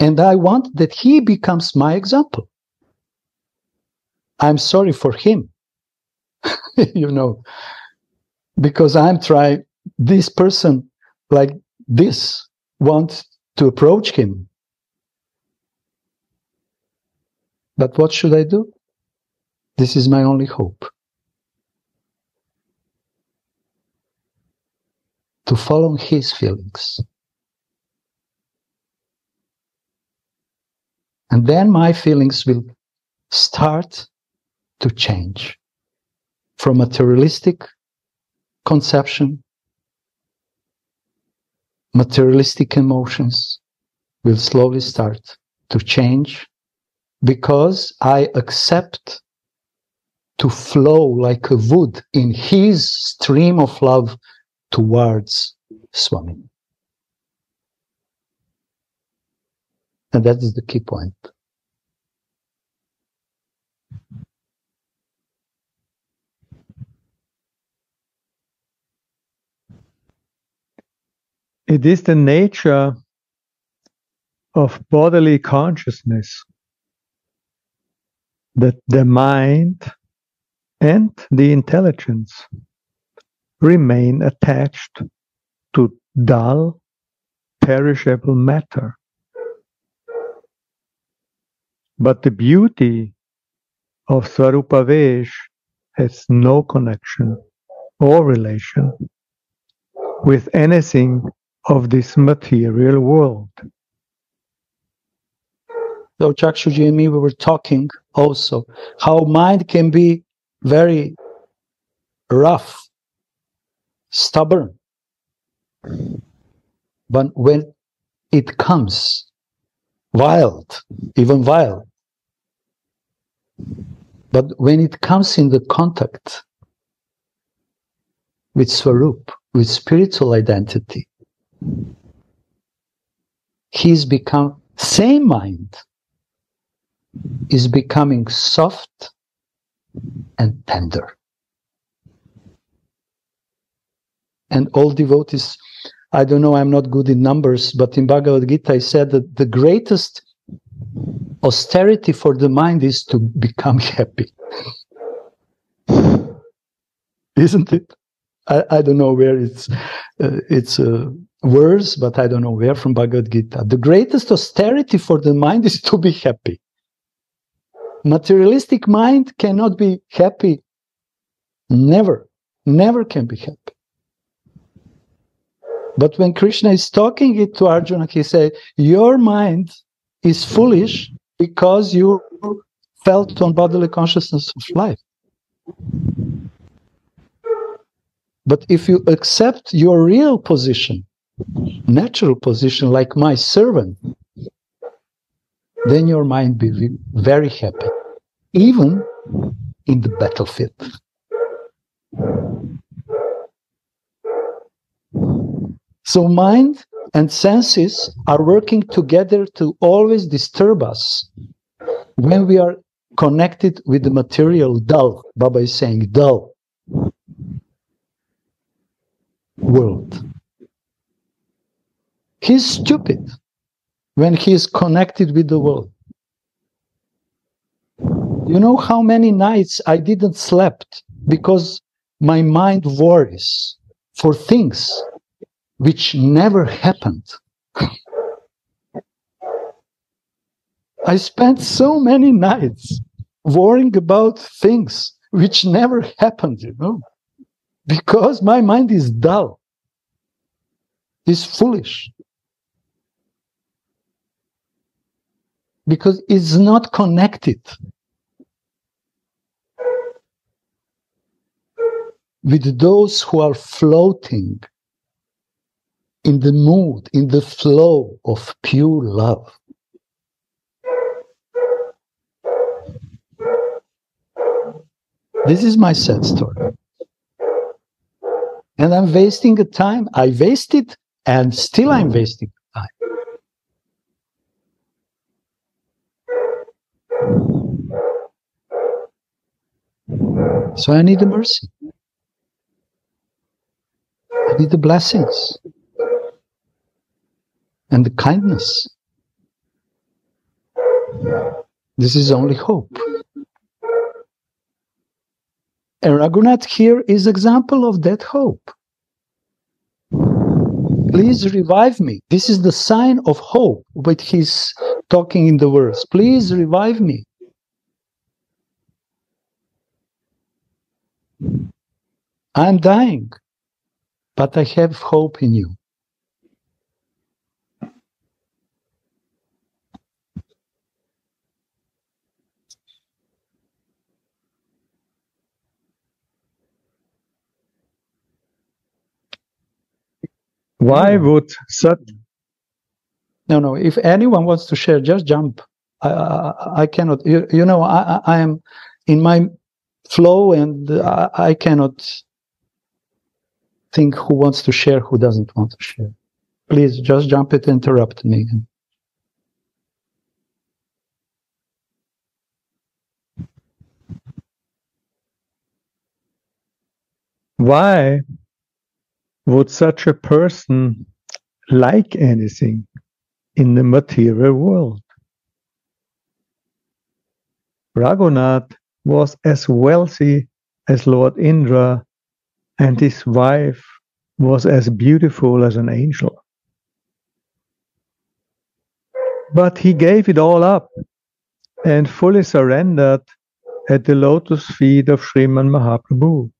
And I want that he becomes my example. I'm sorry for him, you know, because I'm trying, this person like this wants to approach him. But what should I do? This is my only hope. To follow his feelings. And then my feelings will start to change from materialistic conception, materialistic emotions will slowly start to change because I accept to flow like a wood in his stream of love towards Swami. And that is the key point. It is the nature of bodily consciousness that the mind and the intelligence remain attached to dull, perishable matter. But the beauty of Swarupavesh has no connection or relation with anything of this material world. So Chakshuji and me, we were talking also how mind can be very rough, stubborn. But when it comes wild, even wild, but when it comes in the contact with Swarup, with spiritual identity, he's become same mind is becoming soft and tender. And all devotees, I don't know, I'm not good in numbers, but in Bhagavad Gita, I said that the greatest austerity for the mind is to become happy. Isn't it? I, I don't know where it's uh, it's uh, words, but I don't know where from Bhagavad Gita. The greatest austerity for the mind is to be happy materialistic mind cannot be happy. Never, never can be happy. But when Krishna is talking it to Arjuna, he said, Your mind is foolish because you felt on bodily consciousness of life. But if you accept your real position, natural position, like my servant, then your mind will be very happy, even in the battlefield. So, mind and senses are working together to always disturb us when we are connected with the material dull. Baba is saying dull world. He's stupid when he is connected with the world. You know how many nights I didn't slept because my mind worries for things which never happened. I spent so many nights worrying about things which never happened, you know, because my mind is dull, is foolish. because it's not connected with those who are floating in the mood, in the flow of pure love. This is my sad story. And I'm wasting the time. I wasted and still I'm wasting time. So I need the mercy. I need the blessings and the kindness. This is only hope. And Raghunath here is example of that hope. Please revive me. This is the sign of hope with his talking in the verse. Please revive me. I'm dying, but I have hope in you. Why would such? No, no. If anyone wants to share, just jump. I, I, I cannot. You, you know, I, I am in my flow, and I, I cannot think who wants to share, who doesn't want to share. Please just jump it, interrupt me. Why would such a person like anything in the material world? Raghunath was as wealthy as Lord Indra, and his wife was as beautiful as an angel. But he gave it all up and fully surrendered at the lotus feet of Sriman Mahaprabhu.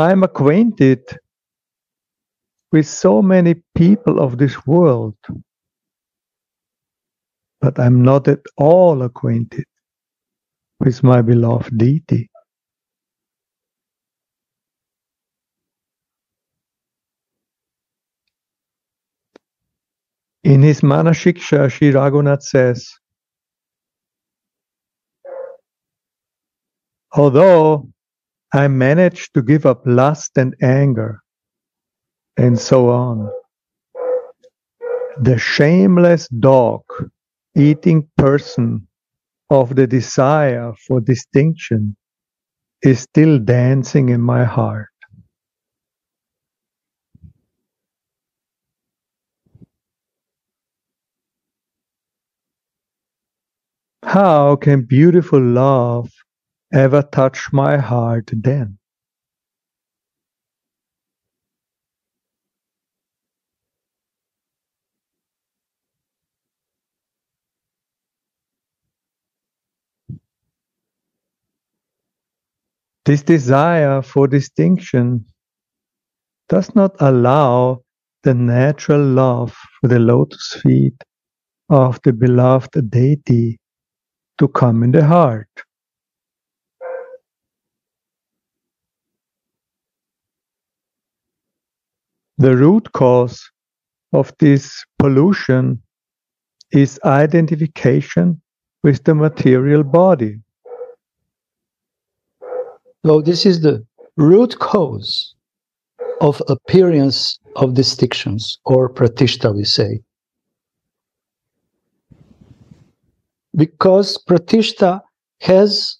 I am acquainted with so many people of this world, but I'm not at all acquainted with my beloved deity. In his Manashiksha, Sri Raghunath says, although I managed to give up lust and anger, and so on. The shameless dog eating person of the desire for distinction is still dancing in my heart. How can beautiful love ever touch my heart then? This desire for distinction does not allow the natural love for the lotus feet of the beloved deity to come in the heart. The root cause of this pollution is identification with the material body. So, this is the root cause of appearance of distinctions, or pratishta, we say. Because pratishta has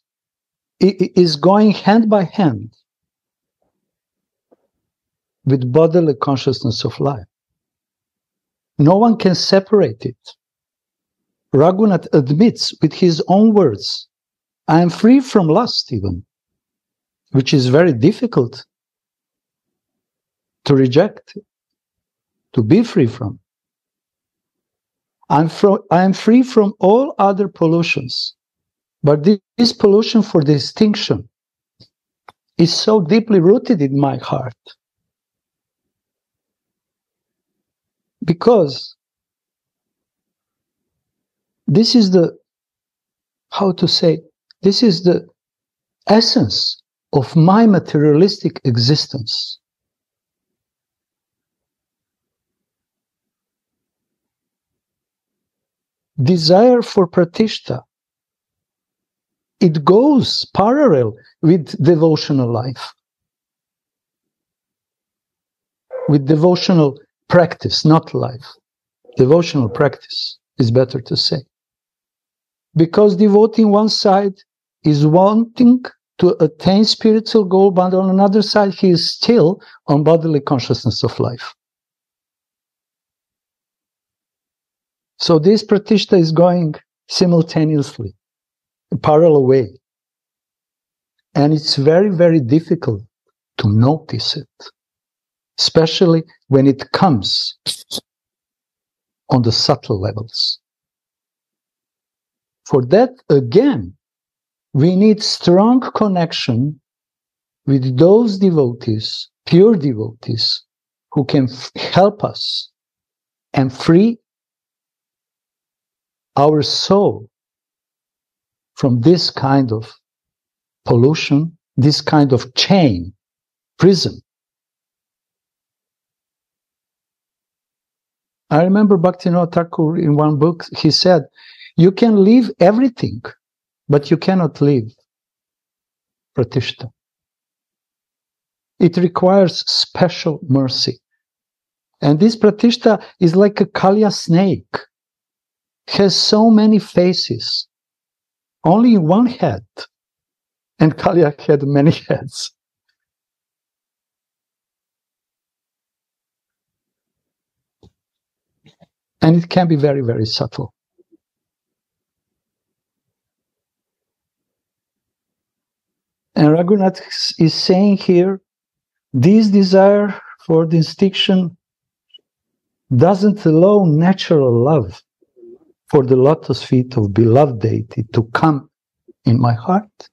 is going hand by hand with bodily consciousness of life. No one can separate it. Raghunath admits with his own words, I am free from lust, even, which is very difficult to reject, to be free from. I'm, fro- I am free from all other pollutions, but this pollution for distinction is so deeply rooted in my heart because this is the how to say this is the essence of my materialistic existence. Desire for pratishta it goes parallel with devotional life with devotional practice, not life. Devotional practice is better to say. Because devoting one side is wanting to attain spiritual goal, but on another side, he is still on bodily consciousness of life. So this pratishta is going simultaneously, a parallel way. And it's very, very difficult to notice it, especially when it comes on the subtle levels. For that, again, we need strong connection with those devotees, pure devotees, who can f- help us and free our soul from this kind of pollution, this kind of chain, prison. I remember Bhaktivinoda Thakur in one book, he said, You can leave everything, but you cannot leave Pratishta. It requires special mercy. And this Pratishta is like a Kaliya snake has so many faces, only one head, and Kaliya had many heads. And it can be very, very subtle. And Raghunath is saying here this desire for distinction doesn't allow natural love for the lotus feet of beloved deity to come in my heart.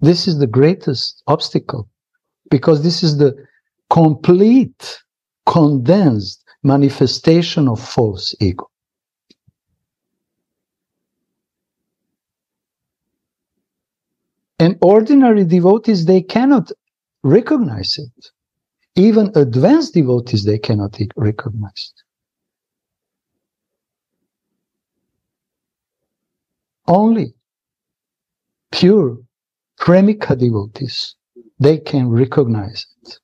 This is the greatest obstacle because this is the complete, condensed manifestation of false ego. And ordinary devotees, they cannot recognize it. Even advanced devotees, they cannot recognize it. only pure premika devotees they can recognize it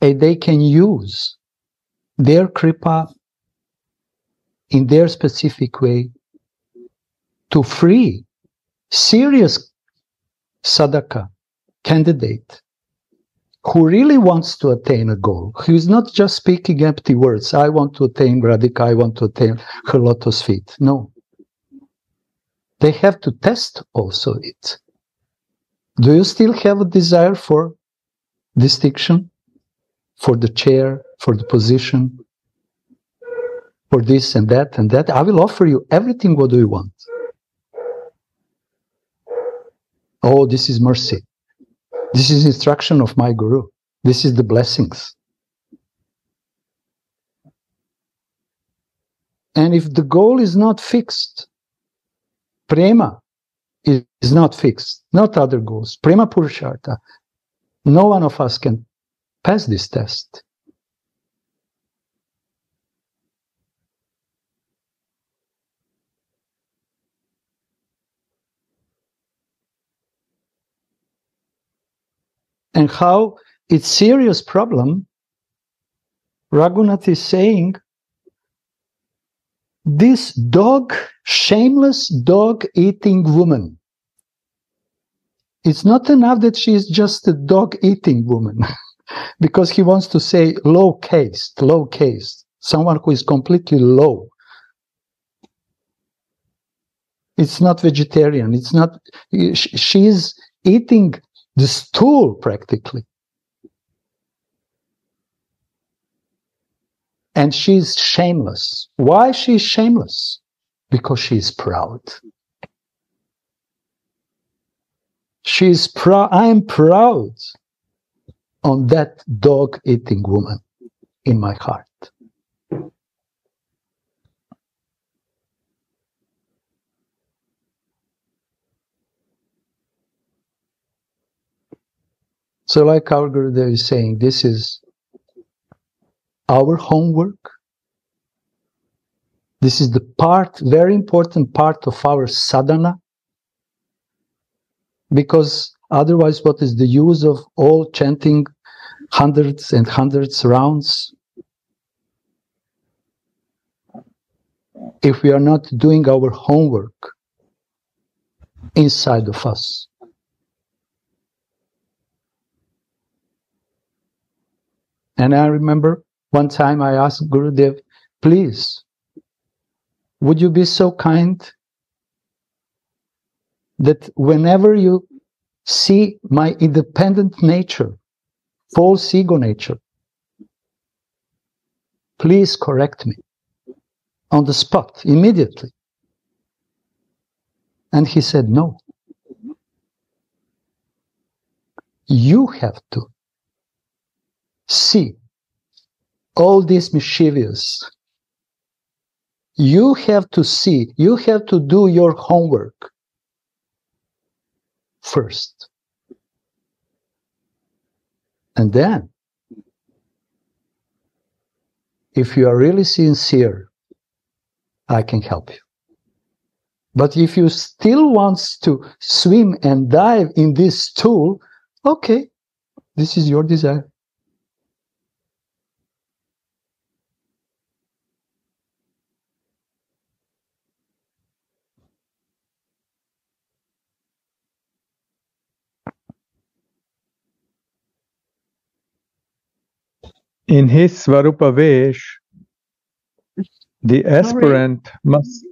they can use their kripa in their specific way to free serious sadhaka candidate who really wants to attain a goal, who is not just speaking empty words, I want to attain Radhika, I want to attain her lotus feet. No they have to test also it. Do you still have a desire for distinction, for the chair, for the position, for this and that and that? I will offer you everything what do you want. Oh, this is mercy. This is instruction of my guru. This is the blessings. And if the goal is not fixed, Prema is, not fixed, not other goals. Prema Purushartha. No one of us can pass this test. and how it's serious problem raghunath is saying this dog, shameless dog eating woman. It's not enough that she is just a dog eating woman, because he wants to say low caste, low caste, someone who is completely low. It's not vegetarian. It's not, she's eating the stool practically. and she's shameless. Why she's shameless? Because she's proud. She's proud. I'm proud on that dog eating woman in my heart. So, like our Gurudev is saying, this is our homework This is the part, very important part of our sadhana. Because otherwise, what is the use of all chanting hundreds and hundreds rounds if we are not doing our homework inside of us? And I remember one time I asked Gurudev, please, would you be so kind that whenever you see my independent nature, false ego nature, please correct me on the spot immediately. And he said, no. You have to see all these mischievous. You have to see, you have to do your homework first. And then, if you are really sincere, I can help you. But if you still want to swim and dive in this tool, okay, this is your desire. In his Svarupa Vesh, the aspirant Sorry. must.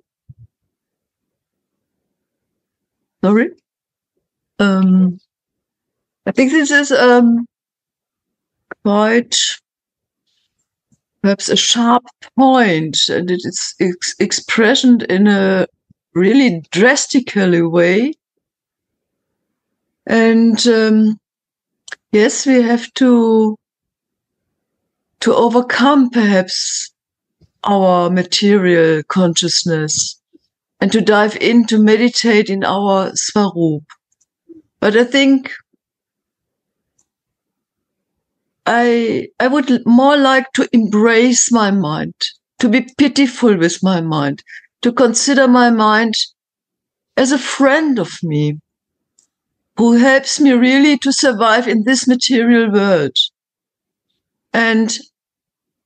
Sorry? Um, I think this is um, quite perhaps a sharp point, and it is ex- expression in a really drastically way. And um, yes, we have to to overcome perhaps our material consciousness and to dive in to meditate in our Svarup. But I think I, I would more like to embrace my mind, to be pitiful with my mind, to consider my mind as a friend of me who helps me really to survive in this material world. And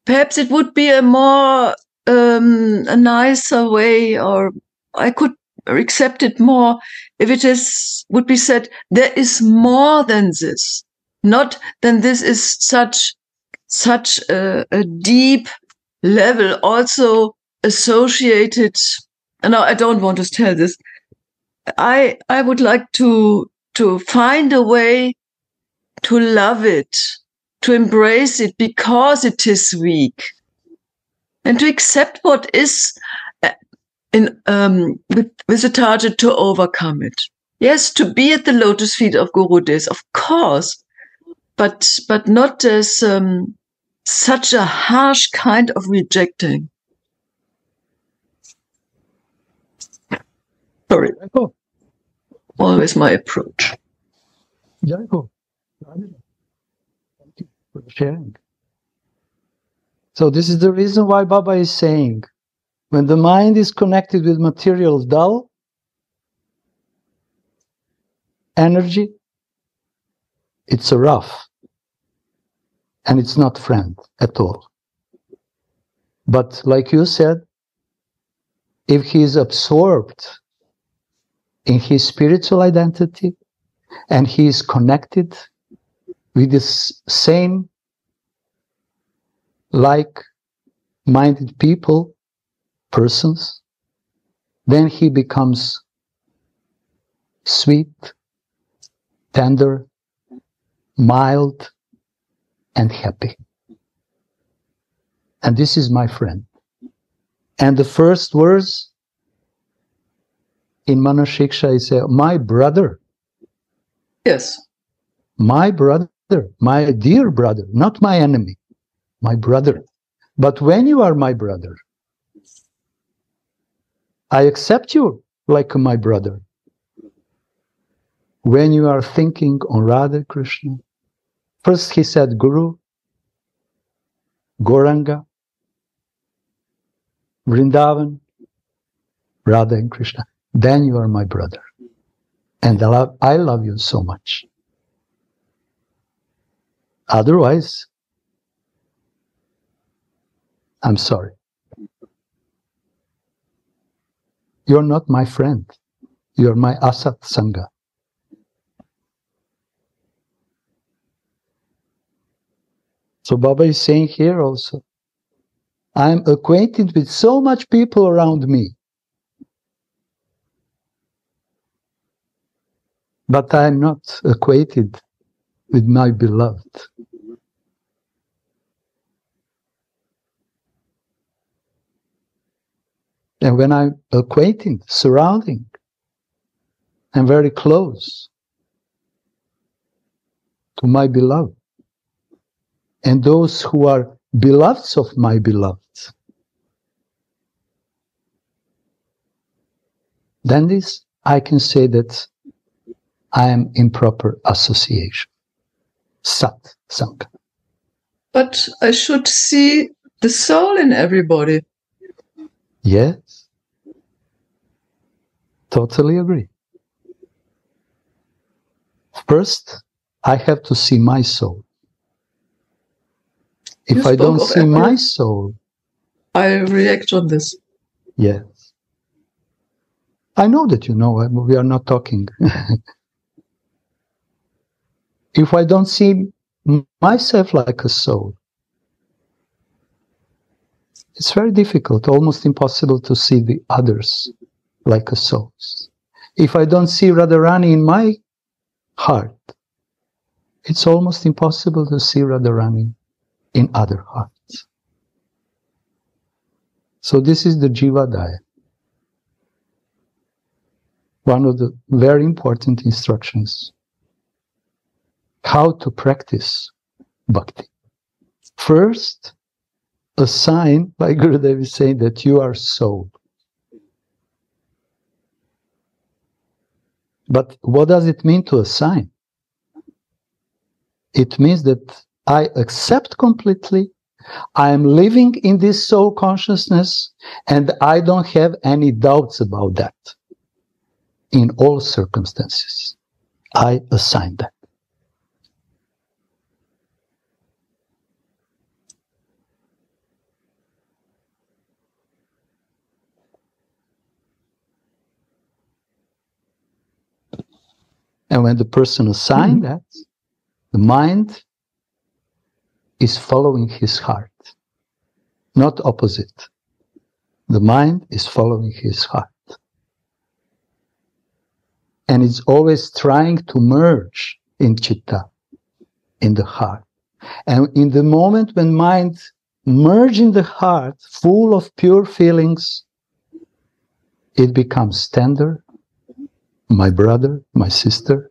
perhaps it would be a more um, a nicer way, or I could accept it more if it is would be said there is more than this, not than this is such such a, a deep level, also associated. No, I don't want to tell this. I I would like to to find a way to love it to embrace it because it is weak and to accept what is uh, in um, with, with a target to overcome it. Yes, to be at the lotus feet of Guru Des, of course, but but not as um, such a harsh kind of rejecting. Sorry. Always my approach sharing. So this is the reason why Baba is saying, when the mind is connected with material dull, energy, it's a rough. And it's not friend at all. But like you said, if he is absorbed in his spiritual identity and he is connected with the same like minded people, persons, then he becomes sweet, tender, mild, and happy. And this is my friend. And the first words in Manashiksha is, uh, my brother. Yes. My brother my dear brother, not my enemy, my brother. But when you are my brother, I accept you like my brother. When you are thinking on Radha Krishna, first he said Guru, Gauranga, Vrindavan, Radha and Krishna, then you are my brother. And I love, I love you so much. Otherwise, I'm sorry. You're not my friend. You're my Asat Sangha. So Baba is saying here also, I'm acquainted with so much people around me. But I'm not acquainted with my beloved. And when I'm acquainted, surrounding, I'm very close to my beloved. And those who are beloveds of my beloved, then this I can say that I am in proper association. Sat Sangha. But I should see the soul in everybody. Yes. Totally agree. First, I have to see my soul. If You I don't see my soul, I react on this. yes. I know that you know, we are not talking. if I don't see myself like a soul, it's very difficult, almost impossible to see the others like a soul. If I don't see Radharani in my heart, it's almost impossible to see Radharani in other hearts. So this is the Jivadaya. One of the very important instructions. How to practice bhakti. First, a sign, like Gurudev is saying, that you are soul. But what does it mean to assign? It means that I accept completely, I am living in this soul consciousness, and I don't have any doubts about that in all circumstances. I assign that. And when the person assigned hmm. that, the mind is following his heart, not opposite. The mind is following his heart. And it's always trying to merge in chitta, in the heart. And in the moment when mind merge in the heart, full of pure feelings, it becomes tender, my brother, my sister.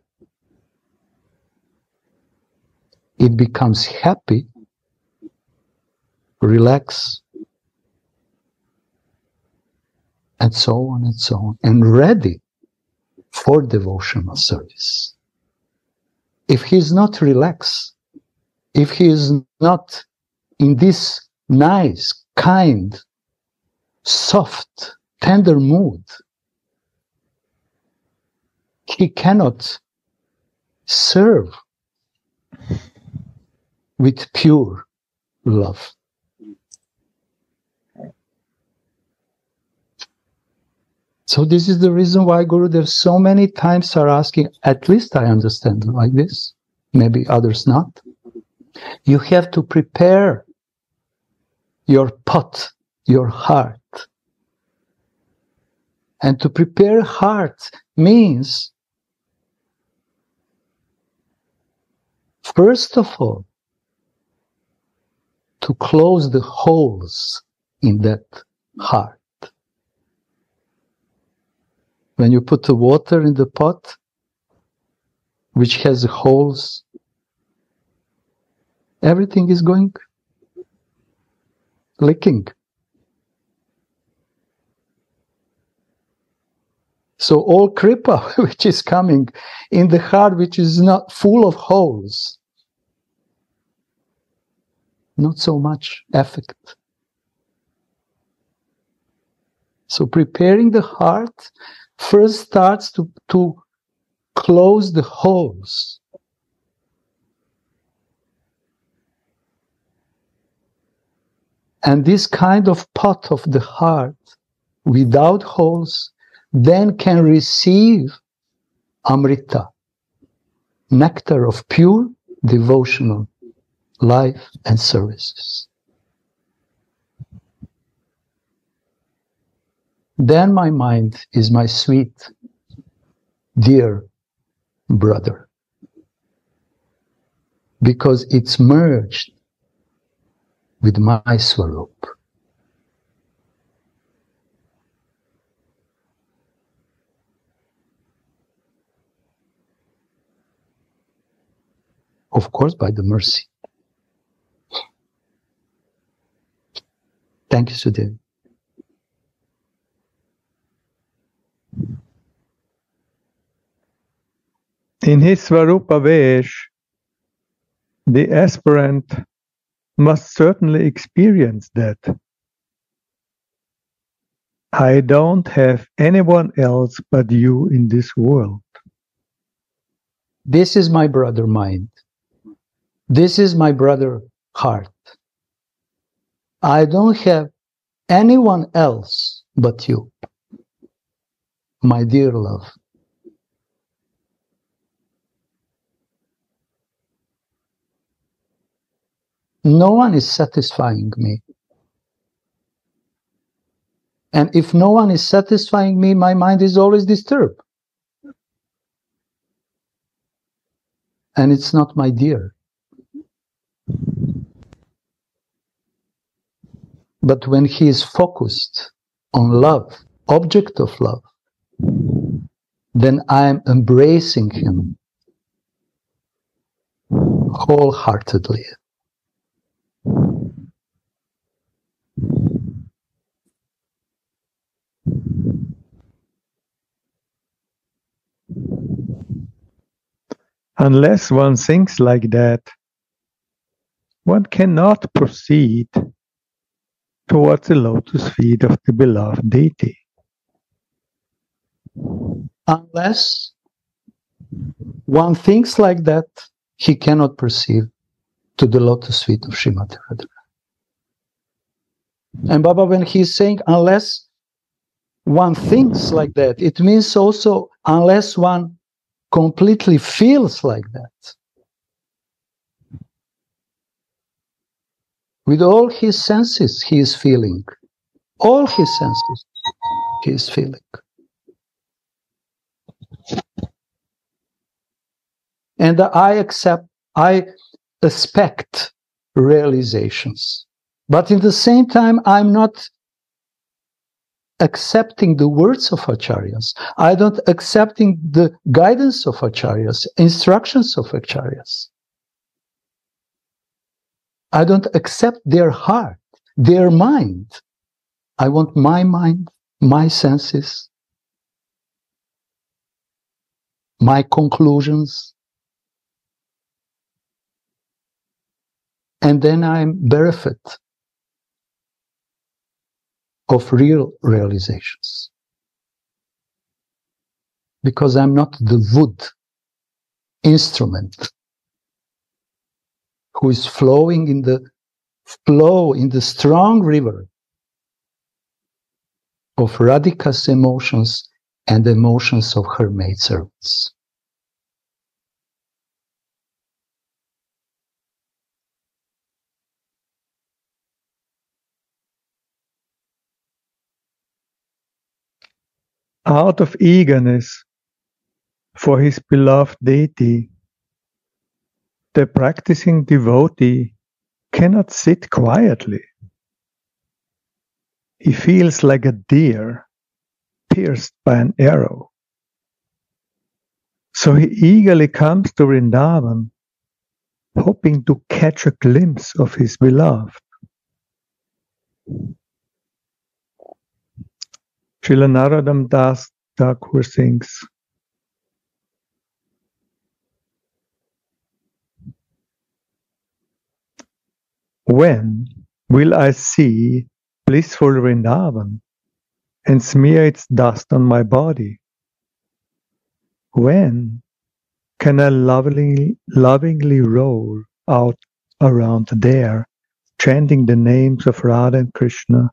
It becomes happy, relax, and so on and so on, and ready for devotional service. If he is not relaxed, if he is not in this nice, kind, soft, tender mood, he cannot serve with pure love. So this is the reason why Guru Gurudev so many times are asking, at least I understand like this, maybe others not. You have to prepare your pot, your heart. And to prepare heart means, first of all, to close the holes in that heart. When you put the water in the pot, which has holes, everything is going leaking. So all kripa which is coming in the heart, which is not full of holes, not so much effect. So preparing the heart first starts to, to close the holes. And this kind of pot of the heart without holes then can receive Amrita, nectar of pure devotional life and services. Then my mind is my sweet, dear brother. Because it's merged with my Swarup. Of course, by the mercy. Thank you, Sudev. In his Svarupa Vesh, the aspirant must certainly experience that. I don't have anyone else but you in this world. This is my brother mind. This is my brother heart. I don't have anyone else but you, my dear love. No one is satisfying me. And if no one is satisfying me, my mind is always disturbed. And it's not my dear. But when he is focused on love, object of love, then I am embracing him wholeheartedly. Unless one thinks like that, one cannot proceed towards the lotus feet of the beloved deity. Unless one thinks like that, he cannot perceive to the lotus feet of Srimati Radharani. And Baba, when he's saying unless one thinks like that, it means also unless one completely feels like that. With all his senses, he is feeling. All his senses, he is feeling. And I accept, I expect realizations. But in the same time, I'm not accepting the words of acharyas. I don't accepting the guidance of acharyas, instructions of acharyas. I don't accept their heart, their mind. I want my mind, my senses, my conclusions. And then I'm bereft of real realizations. Because I'm not the wood instrument who is flowing in the flow in the strong river of Radhika's emotions and emotions of her maidservants. Out of eagerness for his beloved deity, the practicing devotee cannot sit quietly. He feels like a deer pierced by an arrow. So he eagerly comes to Vrindavan, hoping to catch a glimpse of his beloved. Srila Narottam Das Thakur sings, When will I see blissful Vrindavan? and smear its dust on my body? When can I lovingly, lovingly roll out around there, chanting the names of Radha and Krishna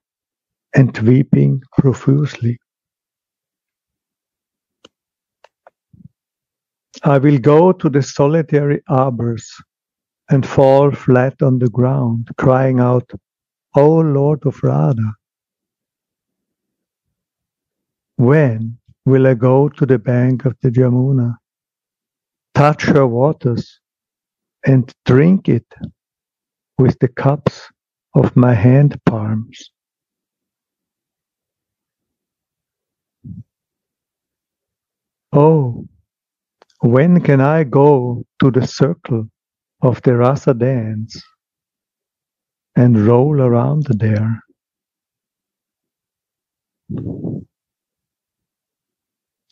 and weeping profusely? I will go to the solitary arbors and fall flat on the ground, crying out, O Lord of Radha, when will I go to the bank of the Jamuna, touch her waters, and drink it with the cups of my hand palms? Oh, when can I go to the circle of the rasa dance and roll around there?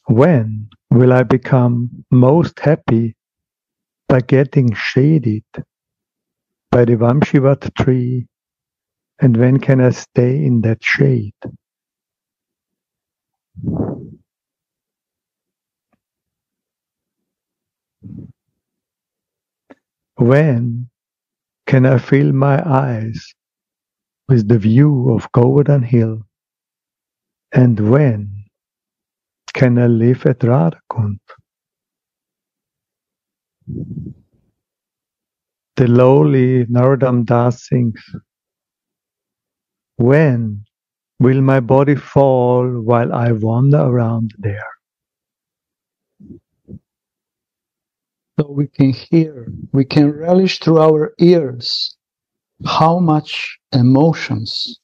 When will I become most happy by getting shaded by the Vamshivat tree? And when can I stay in that shade? When can I fill my eyes with the view of Govardhan Hill? And when can I live at Radhakund? The lowly Narottam Das sings, When will my body fall while I wander around there? So we can hear, we can relish through our ears how much emotions,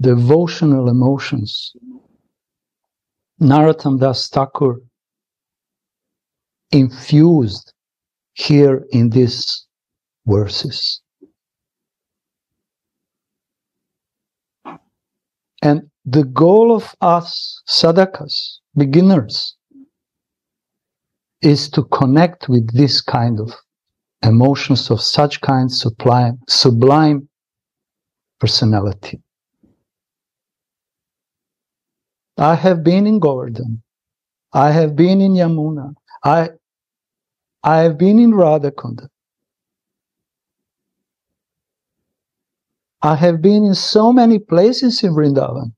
devotional emotions, Narottam Das Thakur infused here in these verses. And the goal of us sadhakas, beginners, is to connect with this kind of emotions of such kind sublime, sublime personality. I have been in Govardhan. I have been in Yamuna. I, I have been in Radhakunda. I have been in so many places in Vrindavan.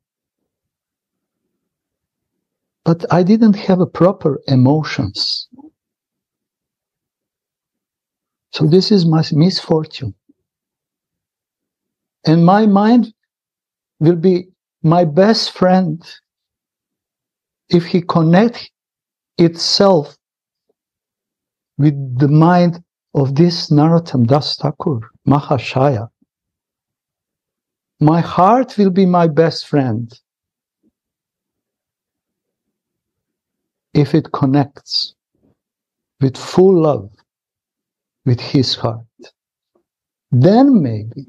But I didn't have a proper emotions. So this is my misfortune. And my mind will be my best friend if he connect itself with the mind of this Narottam Das Thakur, Mahashaya. My heart will be my best friend if it connects with full love with his heart. Then maybe,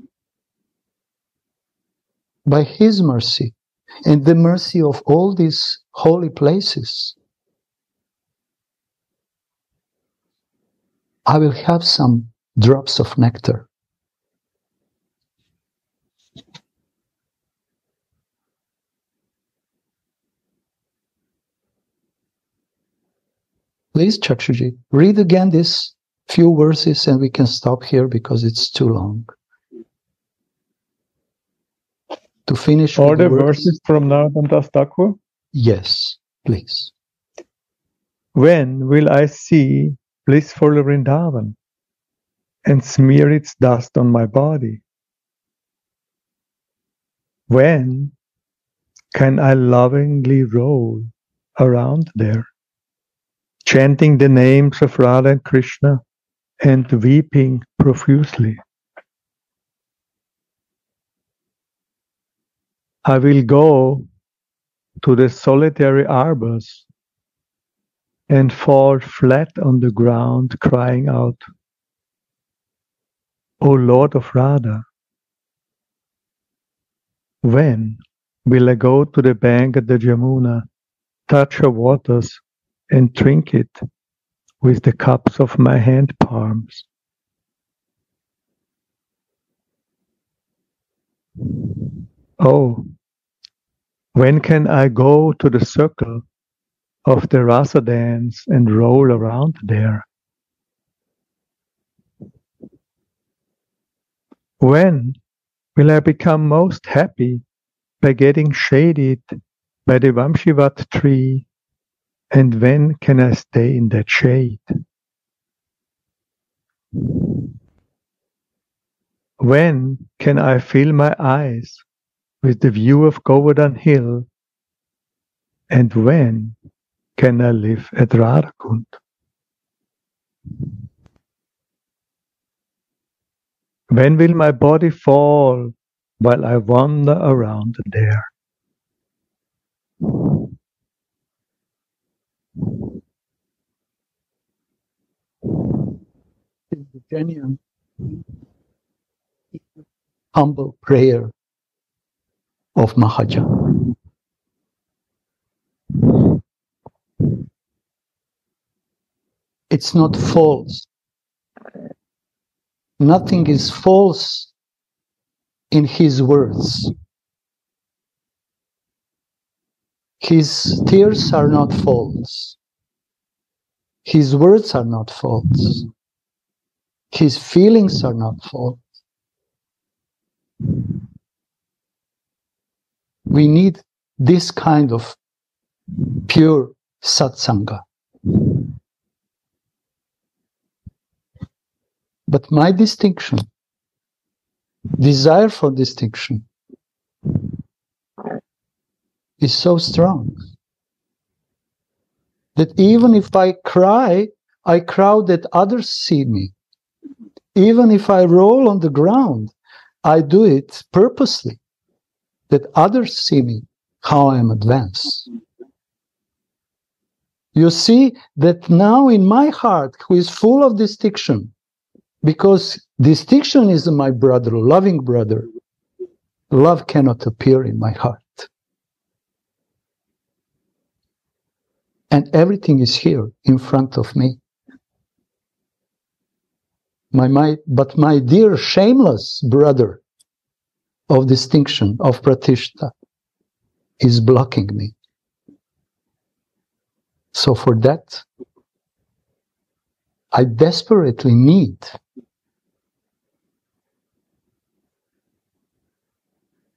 by his mercy and the mercy of all these holy places, I will have some drops of nectar. Please, Chakshuji, read again this few verses and we can stop here because it's too long. To finish all the verses from Narottam Das Thakur? Yes, please. When will I see blissful Vrindavan and smear its dust on my body? When can I lovingly roll around there, chanting the names of Radha and Krishna and weeping profusely. I will go to the solitary arbors and fall flat on the ground, crying out, O Lord of Radha, when will I go to the bank of the Jamuna, touch her waters, and drink it? With the cups of my hand palms. Oh, When can I go to the circle of the rasa dance and roll around there? When will I become most happy by getting shaded by the Vamshivat tree? And when can I stay in that shade? When can I fill my eyes with the view of Govardhan Hill? And when can I live at Radhakund? When will my body fall while I wander around there? The genuine, humble prayer of Mahajan. It's not false. Nothing is false in his words. His tears are not false. His words are not false. His feelings are not false. We need this kind of pure satsanga. But my distinction, desire for distinction, is so strong that even if I cry, I cry that others see me. Even if I roll on the ground, I do it purposely that others see me how I am advanced. You see that now in my heart, who is full of distinction, because distinction is my brother, loving brother, love cannot appear in my heart. And everything is here in front of me. My, my, but my dear shameless brother of distinction, of pratishta, is blocking me. So for that, I desperately need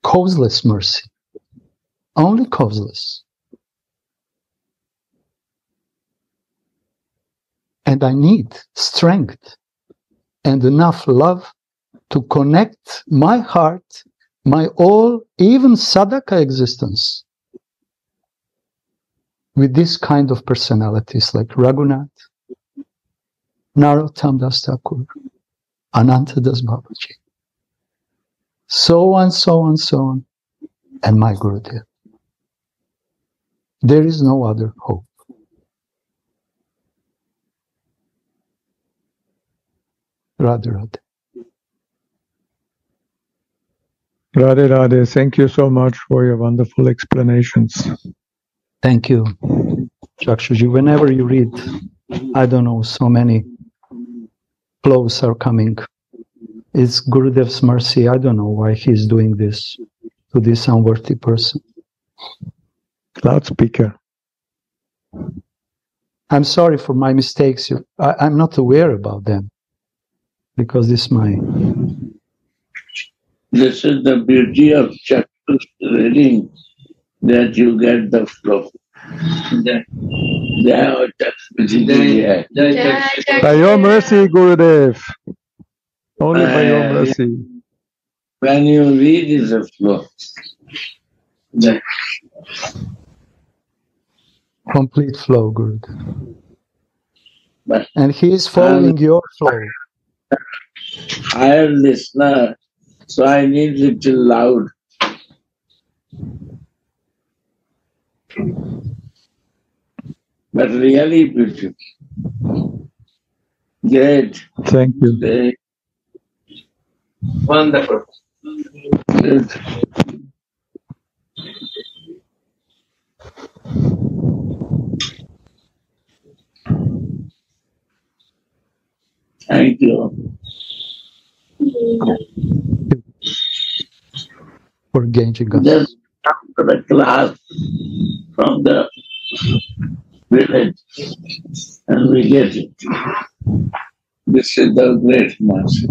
causeless mercy, only causeless. And I need strength and enough love to connect my heart, my all, even sadhaka existence with this kind of personalities like Raghunath, Narottam Das Thakur, Ananta Das Babaji, so on, so on, so on, and my Gurudev. There is no other hope. Radhe Radhe. Radhe Radhe, thank you so much for your wonderful explanations. Thank you, Chakshuji. Whenever you read, I don't know, so many flows are coming. It's Gurudev's mercy. I don't know why he's doing this to this unworthy person. Loudspeaker. I'm sorry for my mistakes. I, I'm not aware about them because this is my. This is the beauty of Chakra's reading that you get the flow. By your mercy, Gurudev. Only by your mercy. When you read is a flow. complete flow, Gurudev. But And he is following your flow. I am listener, so I need little loud. But really beautiful. Great. Thank you. Great. Wonderful. Good. Thank you. for engaging us. Just to the class from the village and we get it. This is the great master.